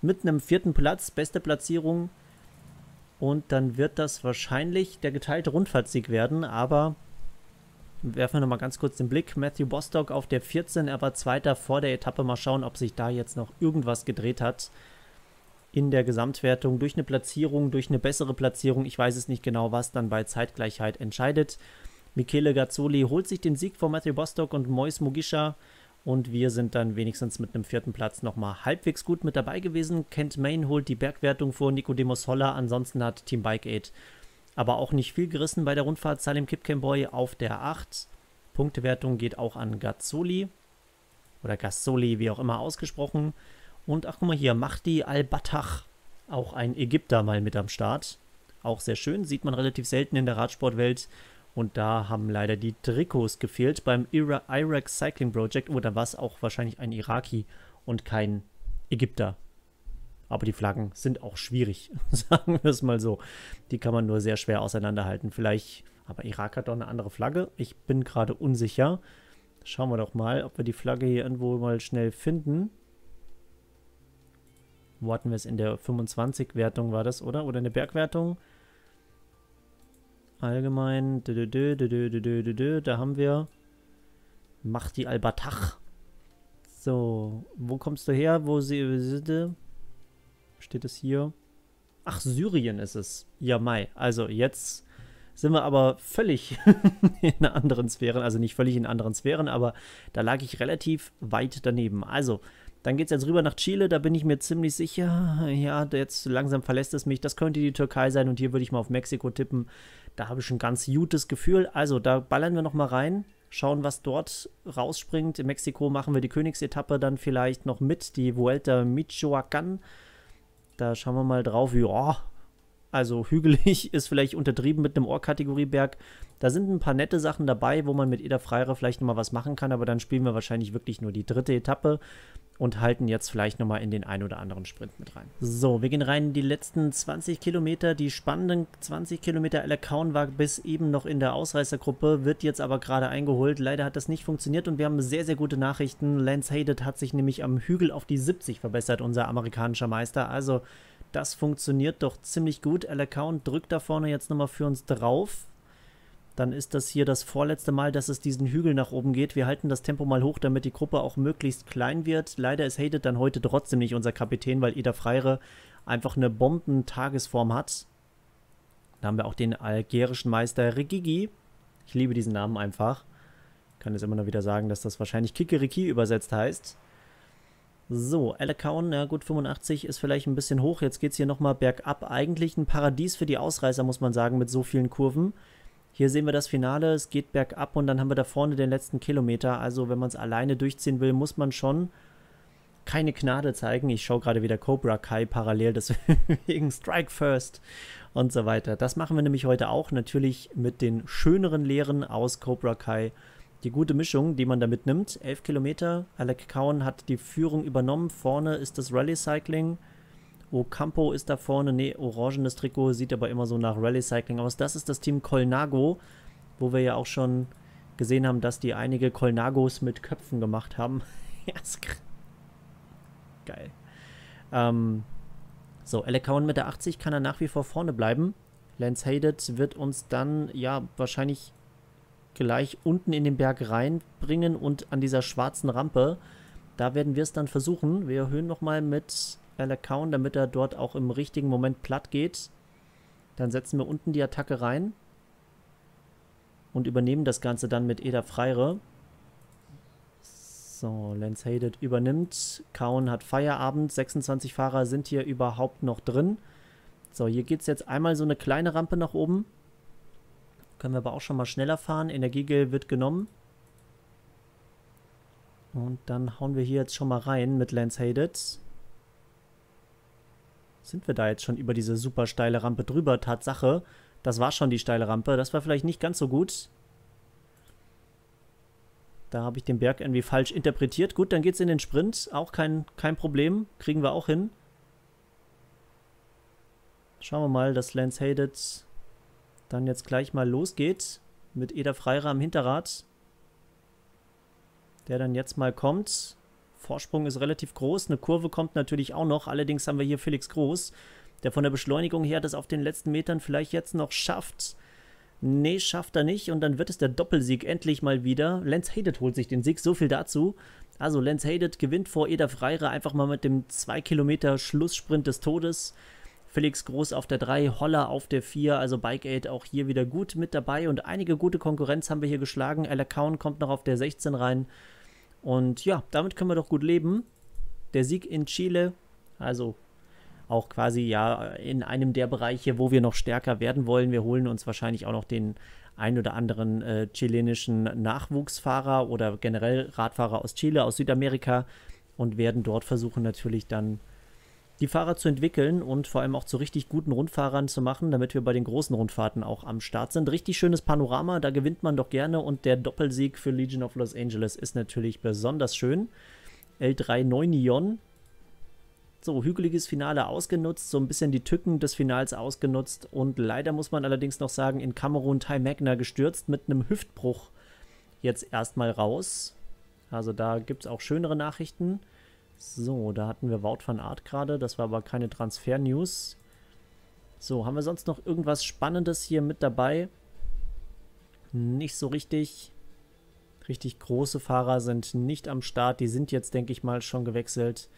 mit einem vierten Platz, beste Platzierung und dann wird das wahrscheinlich der geteilte Rundfahrtsieg werden. Aber werfen wir nochmal ganz kurz den Blick. Matthew Bostock auf der 14. Er war Zweiter vor der Etappe. Mal schauen, ob sich da jetzt noch irgendwas gedreht hat in der Gesamtwertung durch eine Platzierung, durch eine bessere Platzierung. Ich weiß es nicht genau, was dann bei Zeitgleichheit entscheidet. Michele Gazzoli holt sich den Sieg vor Matthew Bostock und Mois Mugisha und wir sind dann wenigstens mit einem vierten Platz nochmal halbwegs gut mit dabei gewesen. Kent Main holt die Bergwertung vor Nicodemus Holler. Ansonsten hat Team Bike Aid aber auch nicht viel gerissen bei der Rundfahrt. Salim Kipkenboy auf der 8. Punktewertung geht auch an Gazzoli. Oder Gazzoli, wie auch immer ausgesprochen. Und ach guck mal hier, Mahdi Al-Batach. Auch ein Ägypter mal mit am Start. Auch sehr schön, sieht man relativ selten in der Radsportwelt. Und da haben leider die Trikots gefehlt. Beim Ira Iraq Cycling Project, oder war es auch wahrscheinlich ein Iraki und kein Ägypter. Aber die Flaggen sind auch schwierig, sagen wir es mal so. Die kann man nur sehr schwer auseinanderhalten. Vielleicht, aber Irak hat doch eine andere Flagge. Ich bin gerade unsicher. Schauen wir doch mal, ob wir die Flagge hier irgendwo mal schnell finden. Wo hatten wir es in der 25-Wertung, war das, oder? Oder in der Bergwertung? Allgemein. Da haben wir Mahdi Albatach. So, wo kommst du her? Wo sie. Steht es hier? Ach, Syrien ist es. Ja, Mai. Also jetzt sind wir aber völlig in anderen Sphären. Also nicht völlig in anderen Sphären, aber da lag ich relativ weit daneben. Also, Dann geht es jetzt rüber nach Chile, da bin ich mir ziemlich sicher. Ja, jetzt langsam verlässt es mich. Das könnte die Türkei sein und hier würde ich mal auf Mexiko tippen. Da habe ich ein ganz gutes Gefühl. Also, da ballern wir nochmal rein. Schauen, was dort rausspringt. In Mexiko machen wir die Königsetappe dann vielleicht noch mit, die Vuelta Michoacán. Da schauen wir mal drauf. Ja, also hügelig ist vielleicht untertrieben mit einem Ohrkategorieberg. Da sind ein paar nette Sachen dabei, wo man mit Eder Freire vielleicht nochmal was machen kann, aber dann spielen wir wahrscheinlich wirklich nur die dritte Etappe und halten jetzt vielleicht nochmal in den ein oder anderen Sprint mit rein. So, wir gehen rein in die letzten 20 Kilometer. Die spannenden 20 Kilometer Elekaun war bis eben noch in der Ausreißergruppe, wird jetzt aber gerade eingeholt. Leider hat das nicht funktioniert und wir haben sehr, sehr gute Nachrichten. Lance Haydet hat sich nämlich am Hügel auf die 70 verbessert, unser amerikanischer Meister. Also das funktioniert doch ziemlich gut. Elekaun drückt da vorne jetzt nochmal für uns drauf dann ist das hier das vorletzte Mal, dass es diesen Hügel nach oben geht. Wir halten das Tempo mal hoch, damit die Gruppe auch möglichst klein wird. Leider ist Hated dann heute trotzdem nicht unser Kapitän, weil Ida Freire einfach eine Bombentagesform hat. Da haben wir auch den algerischen Meister Regigi. Ich liebe diesen Namen einfach. Ich kann es immer noch wieder sagen, dass das wahrscheinlich Kikeriki übersetzt heißt. So, Elekaun, ja gut, 85 ist vielleicht ein bisschen hoch. Jetzt geht es hier nochmal bergab. Eigentlich ein Paradies für die Ausreißer, muss man sagen, mit so vielen Kurven. Hier sehen wir das Finale, es geht bergab und dann haben wir da vorne den letzten Kilometer. Also wenn man es alleine durchziehen will, muss man schon keine Gnade zeigen. Ich schaue gerade wieder Cobra Kai parallel, deswegen Strike First und so weiter. Das machen wir nämlich heute auch, natürlich mit den schöneren Lehren aus Cobra Kai. Die gute Mischung, die man da mitnimmt. 11 Kilometer, Alec Cowan hat die Führung übernommen. Vorne ist das Rally Cycling. Ocampo ist da vorne. Ne, orangenes Trikot sieht aber immer so nach Rally Cycling aus. Das ist das Team Colnago, wo wir ja auch schon gesehen haben, dass die einige Colnagos mit Köpfen gemacht haben. geil. Ähm, so, Elekaun mit der 80 kann er nach wie vor vorne bleiben. Lance Hadet wird uns dann ja wahrscheinlich gleich unten in den Berg reinbringen und an dieser schwarzen Rampe. Da werden wir es dann versuchen. Wir erhöhen nochmal mit Account, damit er dort auch im richtigen Moment platt geht. Dann setzen wir unten die Attacke rein und übernehmen das Ganze dann mit Eda Freire. So, Lance Hated übernimmt. Kaun hat Feierabend. 26 Fahrer sind hier überhaupt noch drin. So, hier geht es jetzt einmal so eine kleine Rampe nach oben. Können wir aber auch schon mal schneller fahren. Energiegel wird genommen. Und dann hauen wir hier jetzt schon mal rein mit Lance Hated. Sind wir da jetzt schon über diese super steile Rampe drüber? Tatsache, das war schon die steile Rampe. Das war vielleicht nicht ganz so gut. Da habe ich den Berg irgendwie falsch interpretiert. Gut, dann geht es in den Sprint. Auch kein, kein Problem. Kriegen wir auch hin. Schauen wir mal, dass Lance Hated dann jetzt gleich mal losgeht. Mit Eder Freire am Hinterrad. Der dann jetzt mal kommt. Vorsprung ist relativ groß. Eine Kurve kommt natürlich auch noch. Allerdings haben wir hier Felix Groß, der von der Beschleunigung her das auf den letzten Metern vielleicht jetzt noch schafft. Nee, schafft er nicht. Und dann wird es der Doppelsieg endlich mal wieder. Lance Hadet holt sich den Sieg. So viel dazu. Also Lance Hadet gewinnt vor Eder Freire einfach mal mit dem 2 Kilometer Schlusssprint des Todes. Felix Groß auf der 3, Holler auf der 4, also Bike Aid auch hier wieder gut mit dabei und einige gute Konkurrenz haben wir hier geschlagen. Ella Kaun kommt noch auf der 16 rein. Und ja, damit können wir doch gut leben. Der Sieg in Chile, also auch quasi ja in einem der Bereiche, wo wir noch stärker werden wollen. Wir holen uns wahrscheinlich auch noch den ein oder anderen äh, chilenischen Nachwuchsfahrer oder generell Radfahrer aus Chile, aus Südamerika und werden dort versuchen natürlich dann die Fahrer zu entwickeln und vor allem auch zu richtig guten Rundfahrern zu machen, damit wir bei den großen Rundfahrten auch am Start sind. Richtig schönes Panorama, da gewinnt man doch gerne und der Doppelsieg für Legion of Los Angeles ist natürlich besonders schön. L3 9 Neon. So, hügeliges Finale ausgenutzt, so ein bisschen die Tücken des Finals ausgenutzt und leider muss man allerdings noch sagen, in Kamerun Ty Magna gestürzt mit einem Hüftbruch jetzt erstmal raus. Also da gibt es auch schönere Nachrichten. So, da hatten wir Wout van Art gerade. Das war aber keine Transfer-News. So, haben wir sonst noch irgendwas Spannendes hier mit dabei? Nicht so richtig. Richtig große Fahrer sind nicht am Start. Die sind jetzt, denke ich mal, schon gewechselt.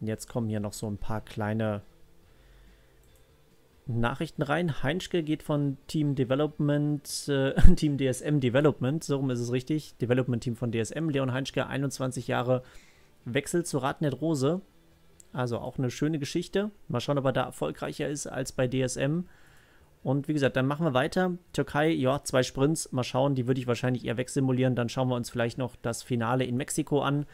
Und jetzt kommen hier noch so ein paar kleine Nachrichten rein. Heinschke geht von Team Development, äh, Team DSM Development, so rum ist es richtig. Development Team von DSM. Leon Heinschke, 21 Jahre, Wechsel zu Radnet Rose. Also auch eine schöne Geschichte. Mal schauen, ob er da erfolgreicher ist als bei DSM. Und wie gesagt, dann machen wir weiter. Türkei, ja, zwei Sprints. Mal schauen, die würde ich wahrscheinlich eher wegsimulieren. Dann schauen wir uns vielleicht noch das Finale in Mexiko an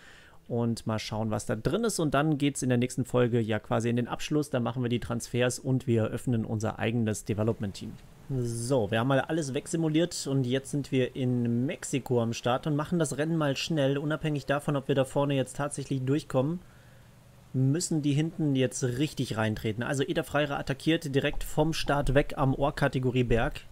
und mal schauen, was da drin ist. Und dann geht es in der nächsten Folge ja quasi in den Abschluss. Da machen wir die Transfers und wir öffnen unser eigenes Development-Team. So, wir haben mal alles wegsimuliert und jetzt sind wir in Mexiko am Start und machen das Rennen mal schnell, unabhängig davon, ob wir da vorne jetzt tatsächlich durchkommen müssen die hinten jetzt richtig reintreten. Also Eder Freire attackiert direkt vom Start weg am Ohrkategorie Berg.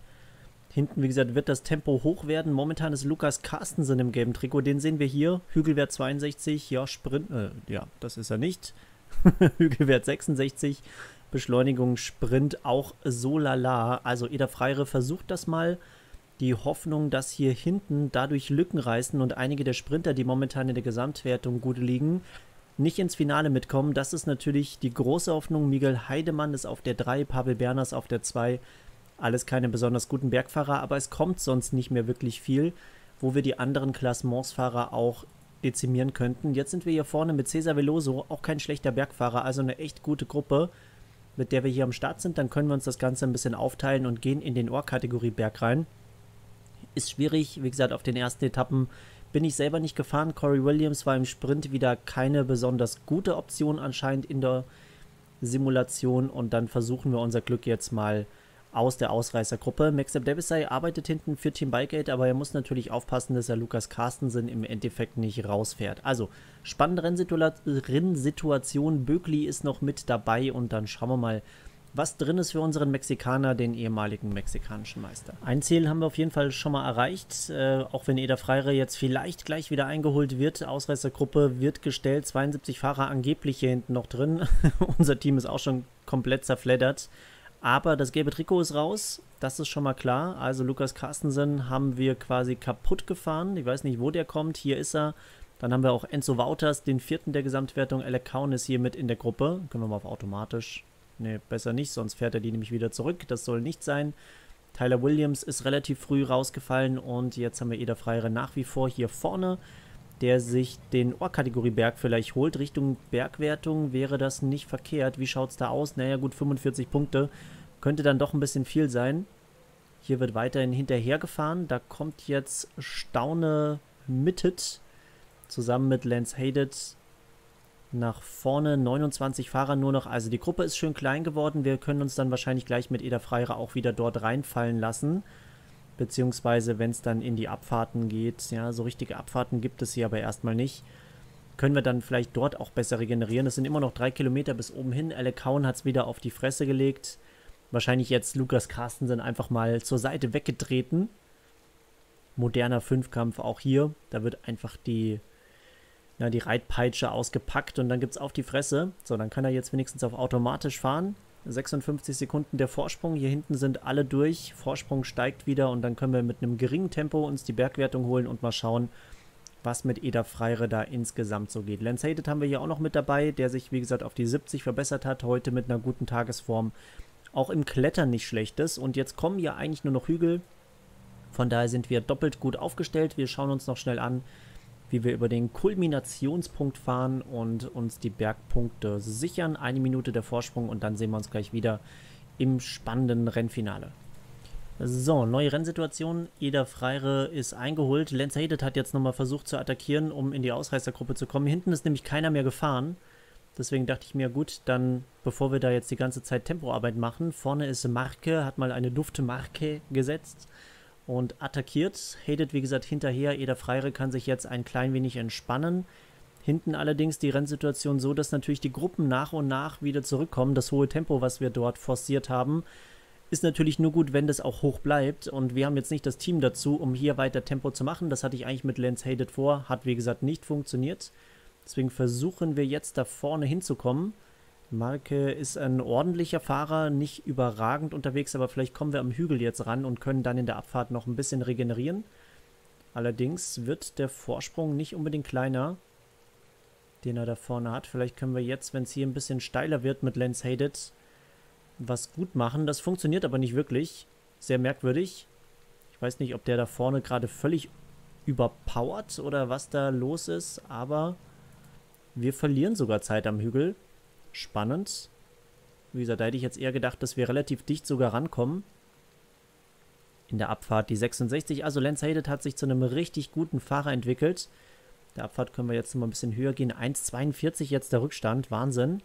Hinten, wie gesagt, wird das Tempo hoch werden. Momentan ist Lukas Carstensen im gelben Trikot. Den sehen wir hier. Hügelwert 62. Ja, Sprint. Äh, ja, das ist er nicht. Hügelwert 66. Beschleunigung, Sprint auch so lala. Also Eder Freire versucht das mal. Die Hoffnung, dass hier hinten dadurch Lücken reißen und einige der Sprinter, die momentan in der Gesamtwertung gut liegen, nicht ins Finale mitkommen. Das ist natürlich die große Hoffnung. Miguel Heidemann ist auf der 3, Pavel Berners auf der 2 alles keine besonders guten Bergfahrer, aber es kommt sonst nicht mehr wirklich viel, wo wir die anderen Klassementsfahrer auch dezimieren könnten. Jetzt sind wir hier vorne mit Cesar Veloso, auch kein schlechter Bergfahrer, also eine echt gute Gruppe, mit der wir hier am Start sind. Dann können wir uns das Ganze ein bisschen aufteilen und gehen in den Ohrkategorie Berg rein. Ist schwierig, wie gesagt, auf den ersten Etappen bin ich selber nicht gefahren. Corey Williams war im Sprint wieder keine besonders gute Option anscheinend in der Simulation und dann versuchen wir unser Glück jetzt mal aus der Ausreißergruppe. Maxim Devisay arbeitet hinten für Team Bikegate, aber er muss natürlich aufpassen, dass er Lukas Carstensen im Endeffekt nicht rausfährt. Also, spannende Rennsituation. Böckli ist noch mit dabei und dann schauen wir mal, was drin ist für unseren Mexikaner, den ehemaligen mexikanischen Meister. Ein Ziel haben wir auf jeden Fall schon mal erreicht, äh, auch wenn Eder Freire jetzt vielleicht gleich wieder eingeholt wird. Ausreißergruppe wird gestellt, 72 Fahrer angeblich hier hinten noch drin. Unser Team ist auch schon komplett zerfleddert. Aber das gelbe Trikot ist raus, das ist schon mal klar. Also Lukas Carstensen haben wir quasi kaputt gefahren. Ich weiß nicht, wo der kommt. Hier ist er. Dann haben wir auch Enzo Wouters, den vierten der Gesamtwertung. Alec Kaun ist hier mit in der Gruppe. Können wir mal auf automatisch. Ne, besser nicht, sonst fährt er die nämlich wieder zurück. Das soll nicht sein. Tyler Williams ist relativ früh rausgefallen und jetzt haben wir Eder Freire nach wie vor hier vorne der sich den Ohrkategorie-Berg vielleicht holt. Richtung Bergwertung wäre das nicht verkehrt. Wie schaut es da aus? Naja, gut, 45 Punkte. Könnte dann doch ein bisschen viel sein. Hier wird weiterhin hinterher gefahren. Da kommt jetzt Staune Mittet zusammen mit Lance Hadet nach vorne. 29 Fahrer nur noch. Also die Gruppe ist schön klein geworden. Wir können uns dann wahrscheinlich gleich mit Eder Freire auch wieder dort reinfallen lassen beziehungsweise wenn es dann in die Abfahrten geht, ja, so richtige Abfahrten gibt es hier aber erstmal nicht, können wir dann vielleicht dort auch besser regenerieren. Es sind immer noch drei Kilometer bis oben hin. Alec Kaun hat es wieder auf die Fresse gelegt. Wahrscheinlich jetzt Lukas Carstensen einfach mal zur Seite weggetreten. Moderner Fünfkampf auch hier. Da wird einfach die, na, die Reitpeitsche ausgepackt und dann gibt es auf die Fresse. So, dann kann er jetzt wenigstens auf automatisch fahren. 56 Sekunden der Vorsprung. Hier hinten sind alle durch. Vorsprung steigt wieder und dann können wir mit einem geringen Tempo uns die Bergwertung holen und mal schauen, was mit Eda Freire da insgesamt so geht. Lance Hated haben wir hier auch noch mit dabei, der sich, wie gesagt, auf die 70 verbessert hat. Heute mit einer guten Tagesform. Auch im Klettern nicht schlecht ist. Und jetzt kommen ja eigentlich nur noch Hügel. Von daher sind wir doppelt gut aufgestellt. Wir schauen uns noch schnell an, wie wir über den Kulminationspunkt fahren und uns die Bergpunkte sichern. Eine Minute der Vorsprung und dann sehen wir uns gleich wieder im spannenden Rennfinale. So, neue Rennsituation. Eder Freire ist eingeholt. Lance Hated hat jetzt nochmal versucht zu attackieren, um in die Ausreißergruppe zu kommen. Hinten ist nämlich keiner mehr gefahren. Deswegen dachte ich mir, gut, dann, bevor wir da jetzt die ganze Zeit Tempoarbeit machen, vorne ist Marke, hat mal eine dufte Marke gesetzt und attackiert. Hated, wie gesagt, hinterher. Eder Freire kann sich jetzt ein klein wenig entspannen. Hinten allerdings die Rennsituation so, dass natürlich die Gruppen nach und nach wieder zurückkommen. Das hohe Tempo, was wir dort forciert haben, ist natürlich nur gut, wenn das auch hoch bleibt. Und wir haben jetzt nicht das Team dazu, um hier weiter Tempo zu machen. Das hatte ich eigentlich mit Lance Hated vor. Hat, wie gesagt, nicht funktioniert. Deswegen versuchen wir jetzt da vorne hinzukommen. Marke ist ein ordentlicher Fahrer, nicht überragend unterwegs, aber vielleicht kommen wir am Hügel jetzt ran und können dann in der Abfahrt noch ein bisschen regenerieren. Allerdings wird der Vorsprung nicht unbedingt kleiner, den er da vorne hat. Vielleicht können wir jetzt, wenn es hier ein bisschen steiler wird mit Lance Hated, was gut machen. Das funktioniert aber nicht wirklich. Sehr merkwürdig. Ich weiß nicht, ob der da vorne gerade völlig überpowert oder was da los ist, aber Wir verlieren sogar Zeit am Hügel. Spannend. Wie gesagt, da hätte ich jetzt eher gedacht, dass wir relativ dicht sogar rankommen. In der Abfahrt die 66. Also Lance Haydett hat sich zu einem richtig guten Fahrer entwickelt. Der Abfahrt können wir jetzt noch mal ein bisschen höher gehen. 1,42 jetzt der Rückstand. Wahnsinn.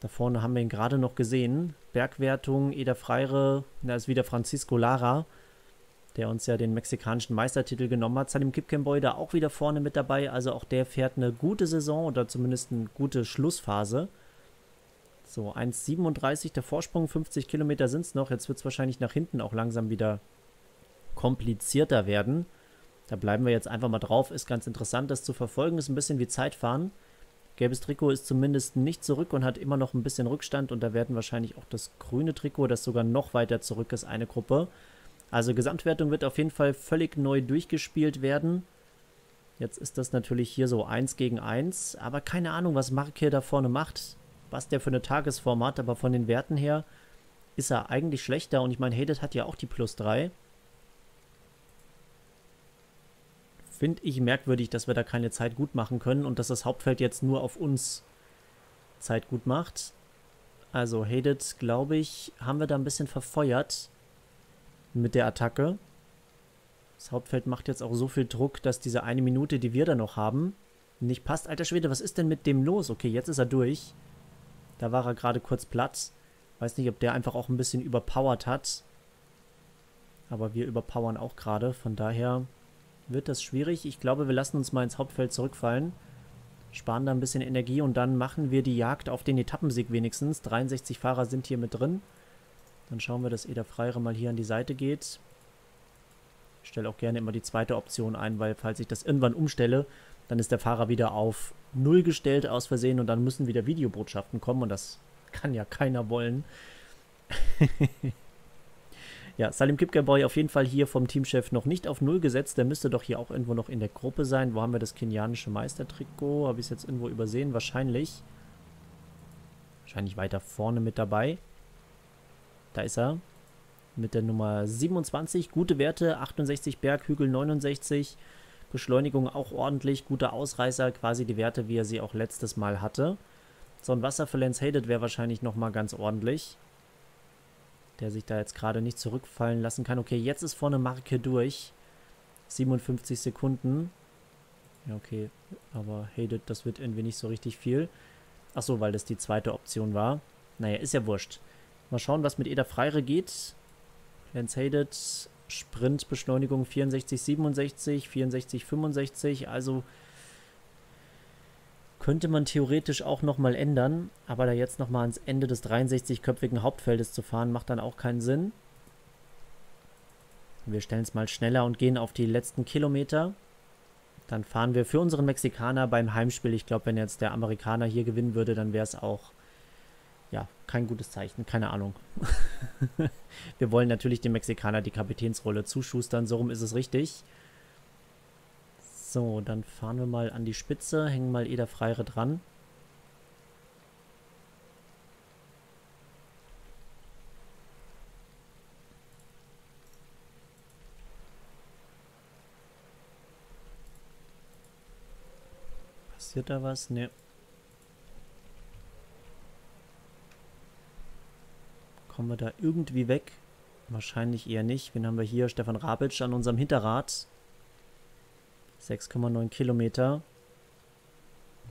Da vorne haben wir ihn gerade noch gesehen. Bergwertung, Eder Freire, da ist wieder Francisco Lara, der uns ja den mexikanischen Meistertitel genommen hat. Salim Kipkenboy da auch wieder vorne mit dabei. Also auch der fährt eine gute Saison oder zumindest eine gute Schlussphase. So, 1,37 der Vorsprung, 50 Kilometer sind es noch. Jetzt wird es wahrscheinlich nach hinten auch langsam wieder komplizierter werden. Da bleiben wir jetzt einfach mal drauf. Ist ganz interessant, das zu verfolgen. Ist ein bisschen wie Zeitfahren. Gelbes Trikot ist zumindest nicht zurück und hat immer noch ein bisschen Rückstand. Und da werden wahrscheinlich auch das grüne Trikot, das sogar noch weiter zurück ist, eine Gruppe. Also Gesamtwertung wird auf jeden Fall völlig neu durchgespielt werden. Jetzt ist das natürlich hier so 1 gegen 1. Aber keine Ahnung, was Mark hier da vorne macht. Was der für eine Tagesform hat. Aber von den Werten her ist er eigentlich schlechter. Und ich meine, Hated hat ja auch die plus 3. finde ich merkwürdig, dass wir da keine Zeit gut machen können und dass das Hauptfeld jetzt nur auf uns Zeit gut macht. Also Hated, glaube ich, haben wir da ein bisschen verfeuert mit der Attacke. Das Hauptfeld macht jetzt auch so viel Druck, dass diese eine Minute, die wir da noch haben, nicht passt. Alter Schwede, was ist denn mit dem los? Okay, jetzt ist er durch. Da war er gerade kurz platt. Weiß nicht, ob der einfach auch ein bisschen überpowert hat. Aber wir überpowern auch gerade. Von daher wird das schwierig. Ich glaube, wir lassen uns mal ins Hauptfeld zurückfallen. Sparen da ein bisschen Energie und dann machen wir die Jagd auf den Etappensieg wenigstens. 63 Fahrer sind hier mit drin. Dann schauen wir, dass Eder Freire mal hier an die Seite geht. Ich stelle auch gerne immer die zweite Option ein, weil falls ich das irgendwann umstelle, dann ist der Fahrer wieder auf Null gestellt aus Versehen und dann müssen wieder Videobotschaften kommen und das kann ja keiner wollen. Ja, Salim Kipkerboy auf jeden Fall hier vom Teamchef noch nicht auf Null gesetzt. Der müsste doch hier auch irgendwo noch in der Gruppe sein. Wo haben wir das kenianische Meistertrikot? Habe ich es jetzt irgendwo übersehen? Wahrscheinlich. Wahrscheinlich weiter vorne mit dabei. Da ist er. Mit der Nummer 27. Gute Werte. 68 Berghügel, 69. Beschleunigung auch ordentlich. Guter Ausreißer. Quasi die Werte, wie er sie auch letztes Mal hatte. So ein Wasser für Lance Hated wäre wahrscheinlich nochmal ganz ordentlich der sich da jetzt gerade nicht zurückfallen lassen kann. Okay, jetzt ist vorne Marke durch. 57 Sekunden. Ja, okay. Aber Hated, das wird irgendwie nicht so richtig viel. Achso, weil das die zweite Option war. Naja, ist ja wurscht. Mal schauen, was mit Eda Freire geht. Lance Hated, Sprintbeschleunigung 64, 67, 64, 65. Also könnte man theoretisch auch nochmal ändern, aber da jetzt nochmal ans Ende des 63-köpfigen Hauptfeldes zu fahren, macht dann auch keinen Sinn. Wir stellen es mal schneller und gehen auf die letzten Kilometer. Dann fahren wir für unseren Mexikaner beim Heimspiel. Ich glaube, wenn jetzt der Amerikaner hier gewinnen würde, dann wäre es auch, ja, kein gutes Zeichen. Keine Ahnung. wir wollen natürlich dem Mexikaner die Kapitänsrolle zuschustern. So rum ist es richtig. So, dann fahren wir mal an die Spitze, hängen mal Eder Freire dran. Passiert da was? Ne. Kommen wir da irgendwie weg? Wahrscheinlich eher nicht. Wen haben wir hier? Stefan Rabitsch an unserem Hinterrad. 6,9 Kilometer.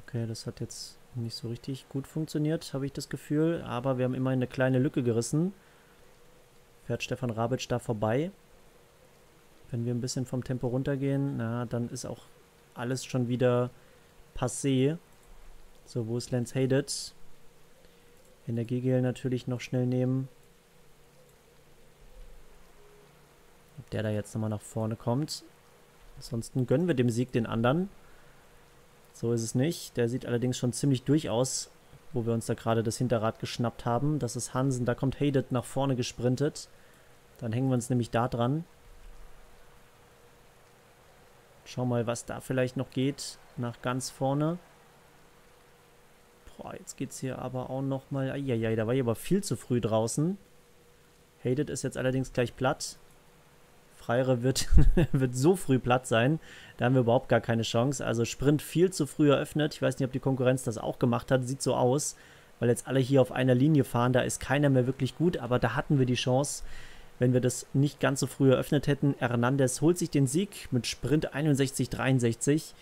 Okay, das hat jetzt nicht so richtig gut funktioniert, habe ich das Gefühl. Aber wir haben immerhin eine kleine Lücke gerissen. Fährt Stefan Rabitsch da vorbei. Wenn wir ein bisschen vom Tempo runtergehen, na, dann ist auch alles schon wieder passé. So, wo ist Lance Hated? Energiegel natürlich noch schnell nehmen. Ob der da jetzt nochmal nach vorne kommt. Ansonsten gönnen wir dem Sieg den anderen. So ist es nicht. Der sieht allerdings schon ziemlich durch aus, wo wir uns da gerade das Hinterrad geschnappt haben. Das ist Hansen. Da kommt Hated nach vorne gesprintet. Dann hängen wir uns nämlich da dran. Schau mal, was da vielleicht noch geht. Nach ganz vorne. Boah, jetzt geht's hier aber auch noch mal... Eieiei, da war ich aber viel zu früh draußen. Hated ist jetzt allerdings gleich platt. Freire wird, wird so früh platt sein. Da haben wir überhaupt gar keine Chance. Also Sprint viel zu früh eröffnet. Ich weiß nicht, ob die Konkurrenz das auch gemacht hat. Sieht so aus, weil jetzt alle hier auf einer Linie fahren. Da ist keiner mehr wirklich gut, aber da hatten wir die Chance, wenn wir das nicht ganz so früh eröffnet hätten. Hernandez holt sich den Sieg mit Sprint 61-63.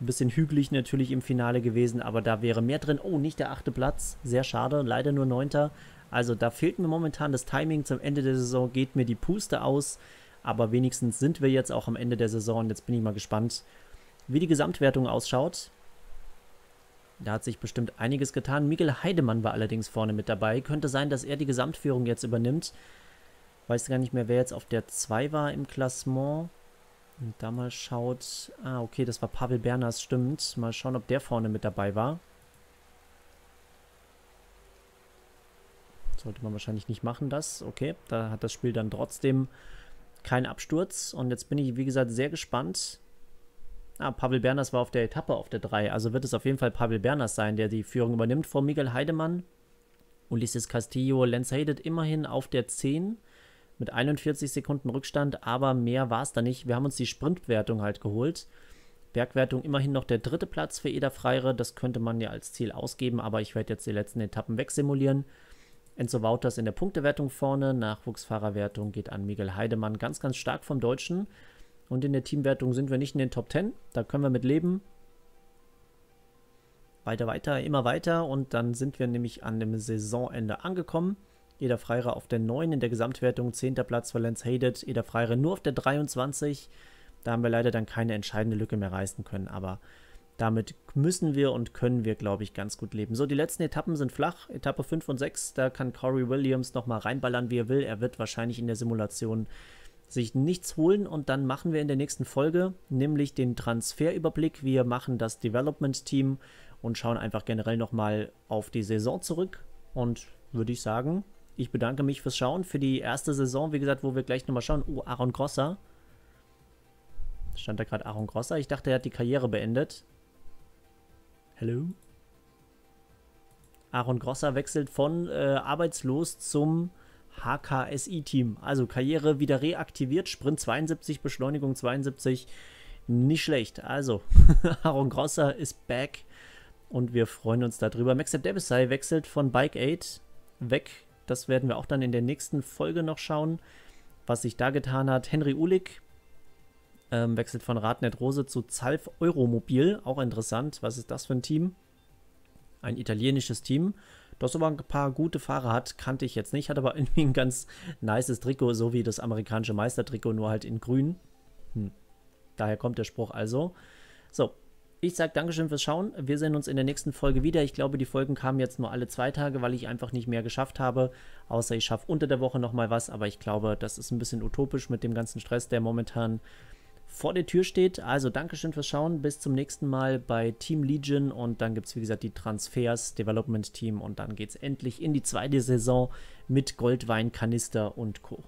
Ein bisschen hügelig natürlich im Finale gewesen, aber da wäre mehr drin. Oh, nicht der achte Platz. Sehr schade, leider nur neunter. Also da fehlt mir momentan das Timing. Zum Ende der Saison geht mir die Puste aus. Aber wenigstens sind wir jetzt auch am Ende der Saison. Jetzt bin ich mal gespannt, wie die Gesamtwertung ausschaut. Da hat sich bestimmt einiges getan. Miguel Heidemann war allerdings vorne mit dabei. Könnte sein, dass er die Gesamtführung jetzt übernimmt. Weiß gar nicht mehr, wer jetzt auf der 2 war im Klassement. Und da mal schaut. Ah, okay, das war Pavel Berners, stimmt. Mal schauen, ob der vorne mit dabei war. Sollte man wahrscheinlich nicht machen, das. Okay, da hat das Spiel dann trotzdem keinen Absturz. Und jetzt bin ich, wie gesagt, sehr gespannt. Ah, Pavel Berners war auf der Etappe auf der 3. Also wird es auf jeden Fall Pavel Berners sein, der die Führung übernimmt vor Miguel Heidemann. Ulysses Castillo, Lance Haydet immerhin auf der 10 mit 41 Sekunden Rückstand, aber mehr war es da nicht. Wir haben uns die Sprintwertung halt geholt. Bergwertung immerhin noch der dritte Platz für Eder Freire. Das könnte man ja als Ziel ausgeben, aber ich werde jetzt die letzten Etappen wegsimulieren. Enzo Wouters in der Punktewertung vorne, Nachwuchsfahrerwertung geht an Miguel Heidemann ganz, ganz stark vom Deutschen. Und in der Teamwertung sind wir nicht in den Top 10, da können wir mit leben. Weiter, weiter, immer weiter und dann sind wir nämlich an dem Saisonende angekommen. Eder Freire auf der 9 in der Gesamtwertung, 10. Platz Valenz Hated, Eder Freire nur auf der 23. Da haben wir leider dann keine entscheidende Lücke mehr reißen können, aber damit müssen wir und können wir, glaube ich, ganz gut leben. So, die letzten Etappen sind flach. Etappe 5 und 6, da kann Corey Williams nochmal reinballern, wie er will. Er wird wahrscheinlich in der Simulation sich nichts holen und dann machen wir in der nächsten Folge nämlich den Transferüberblick. Wir machen das Development Team und schauen einfach generell nochmal auf die Saison zurück und würde ich sagen, ich bedanke mich fürs Schauen, für die erste Saison, wie gesagt, wo wir gleich nochmal schauen. Oh, Aaron Grosser. Stand da gerade Aaron Grosser? Ich dachte, er hat die Karriere beendet. Hello? Aaron Grosser wechselt von äh, arbeitslos zum HKSI-Team. Also Karriere wieder reaktiviert, Sprint 72, Beschleunigung 72. Nicht schlecht. Also, Aaron Grosser ist back und wir freuen uns darüber. Maxep Devisay wechselt von Bike 8 weg. Das werden wir auch dann in der nächsten Folge noch schauen, was sich da getan hat. Henry Ulik ähm, wechselt von Radnet Rose zu Zalf Euromobil. Auch interessant. Was ist das für ein Team? Ein italienisches Team, das aber ein paar gute Fahrer hat, kannte ich jetzt nicht. Hat aber irgendwie ein ganz nices Trikot, so wie das amerikanische Meistertrikot, nur halt in grün. Hm. Daher kommt der Spruch also. So, ich sage Dankeschön fürs Schauen. Wir sehen uns in der nächsten Folge wieder. Ich glaube, die Folgen kamen jetzt nur alle zwei Tage, weil ich einfach nicht mehr geschafft habe. Außer ich schaffe unter der Woche nochmal was. Aber ich glaube, das ist ein bisschen utopisch mit dem ganzen Stress, der momentan vor der Tür steht. Also Dankeschön fürs Schauen. Bis zum nächsten Mal bei Team Legion. Und dann gibt es, wie gesagt, die Transfers, Development Team. Und dann geht es endlich in die zweite Saison mit Goldwein, Kanister und Co.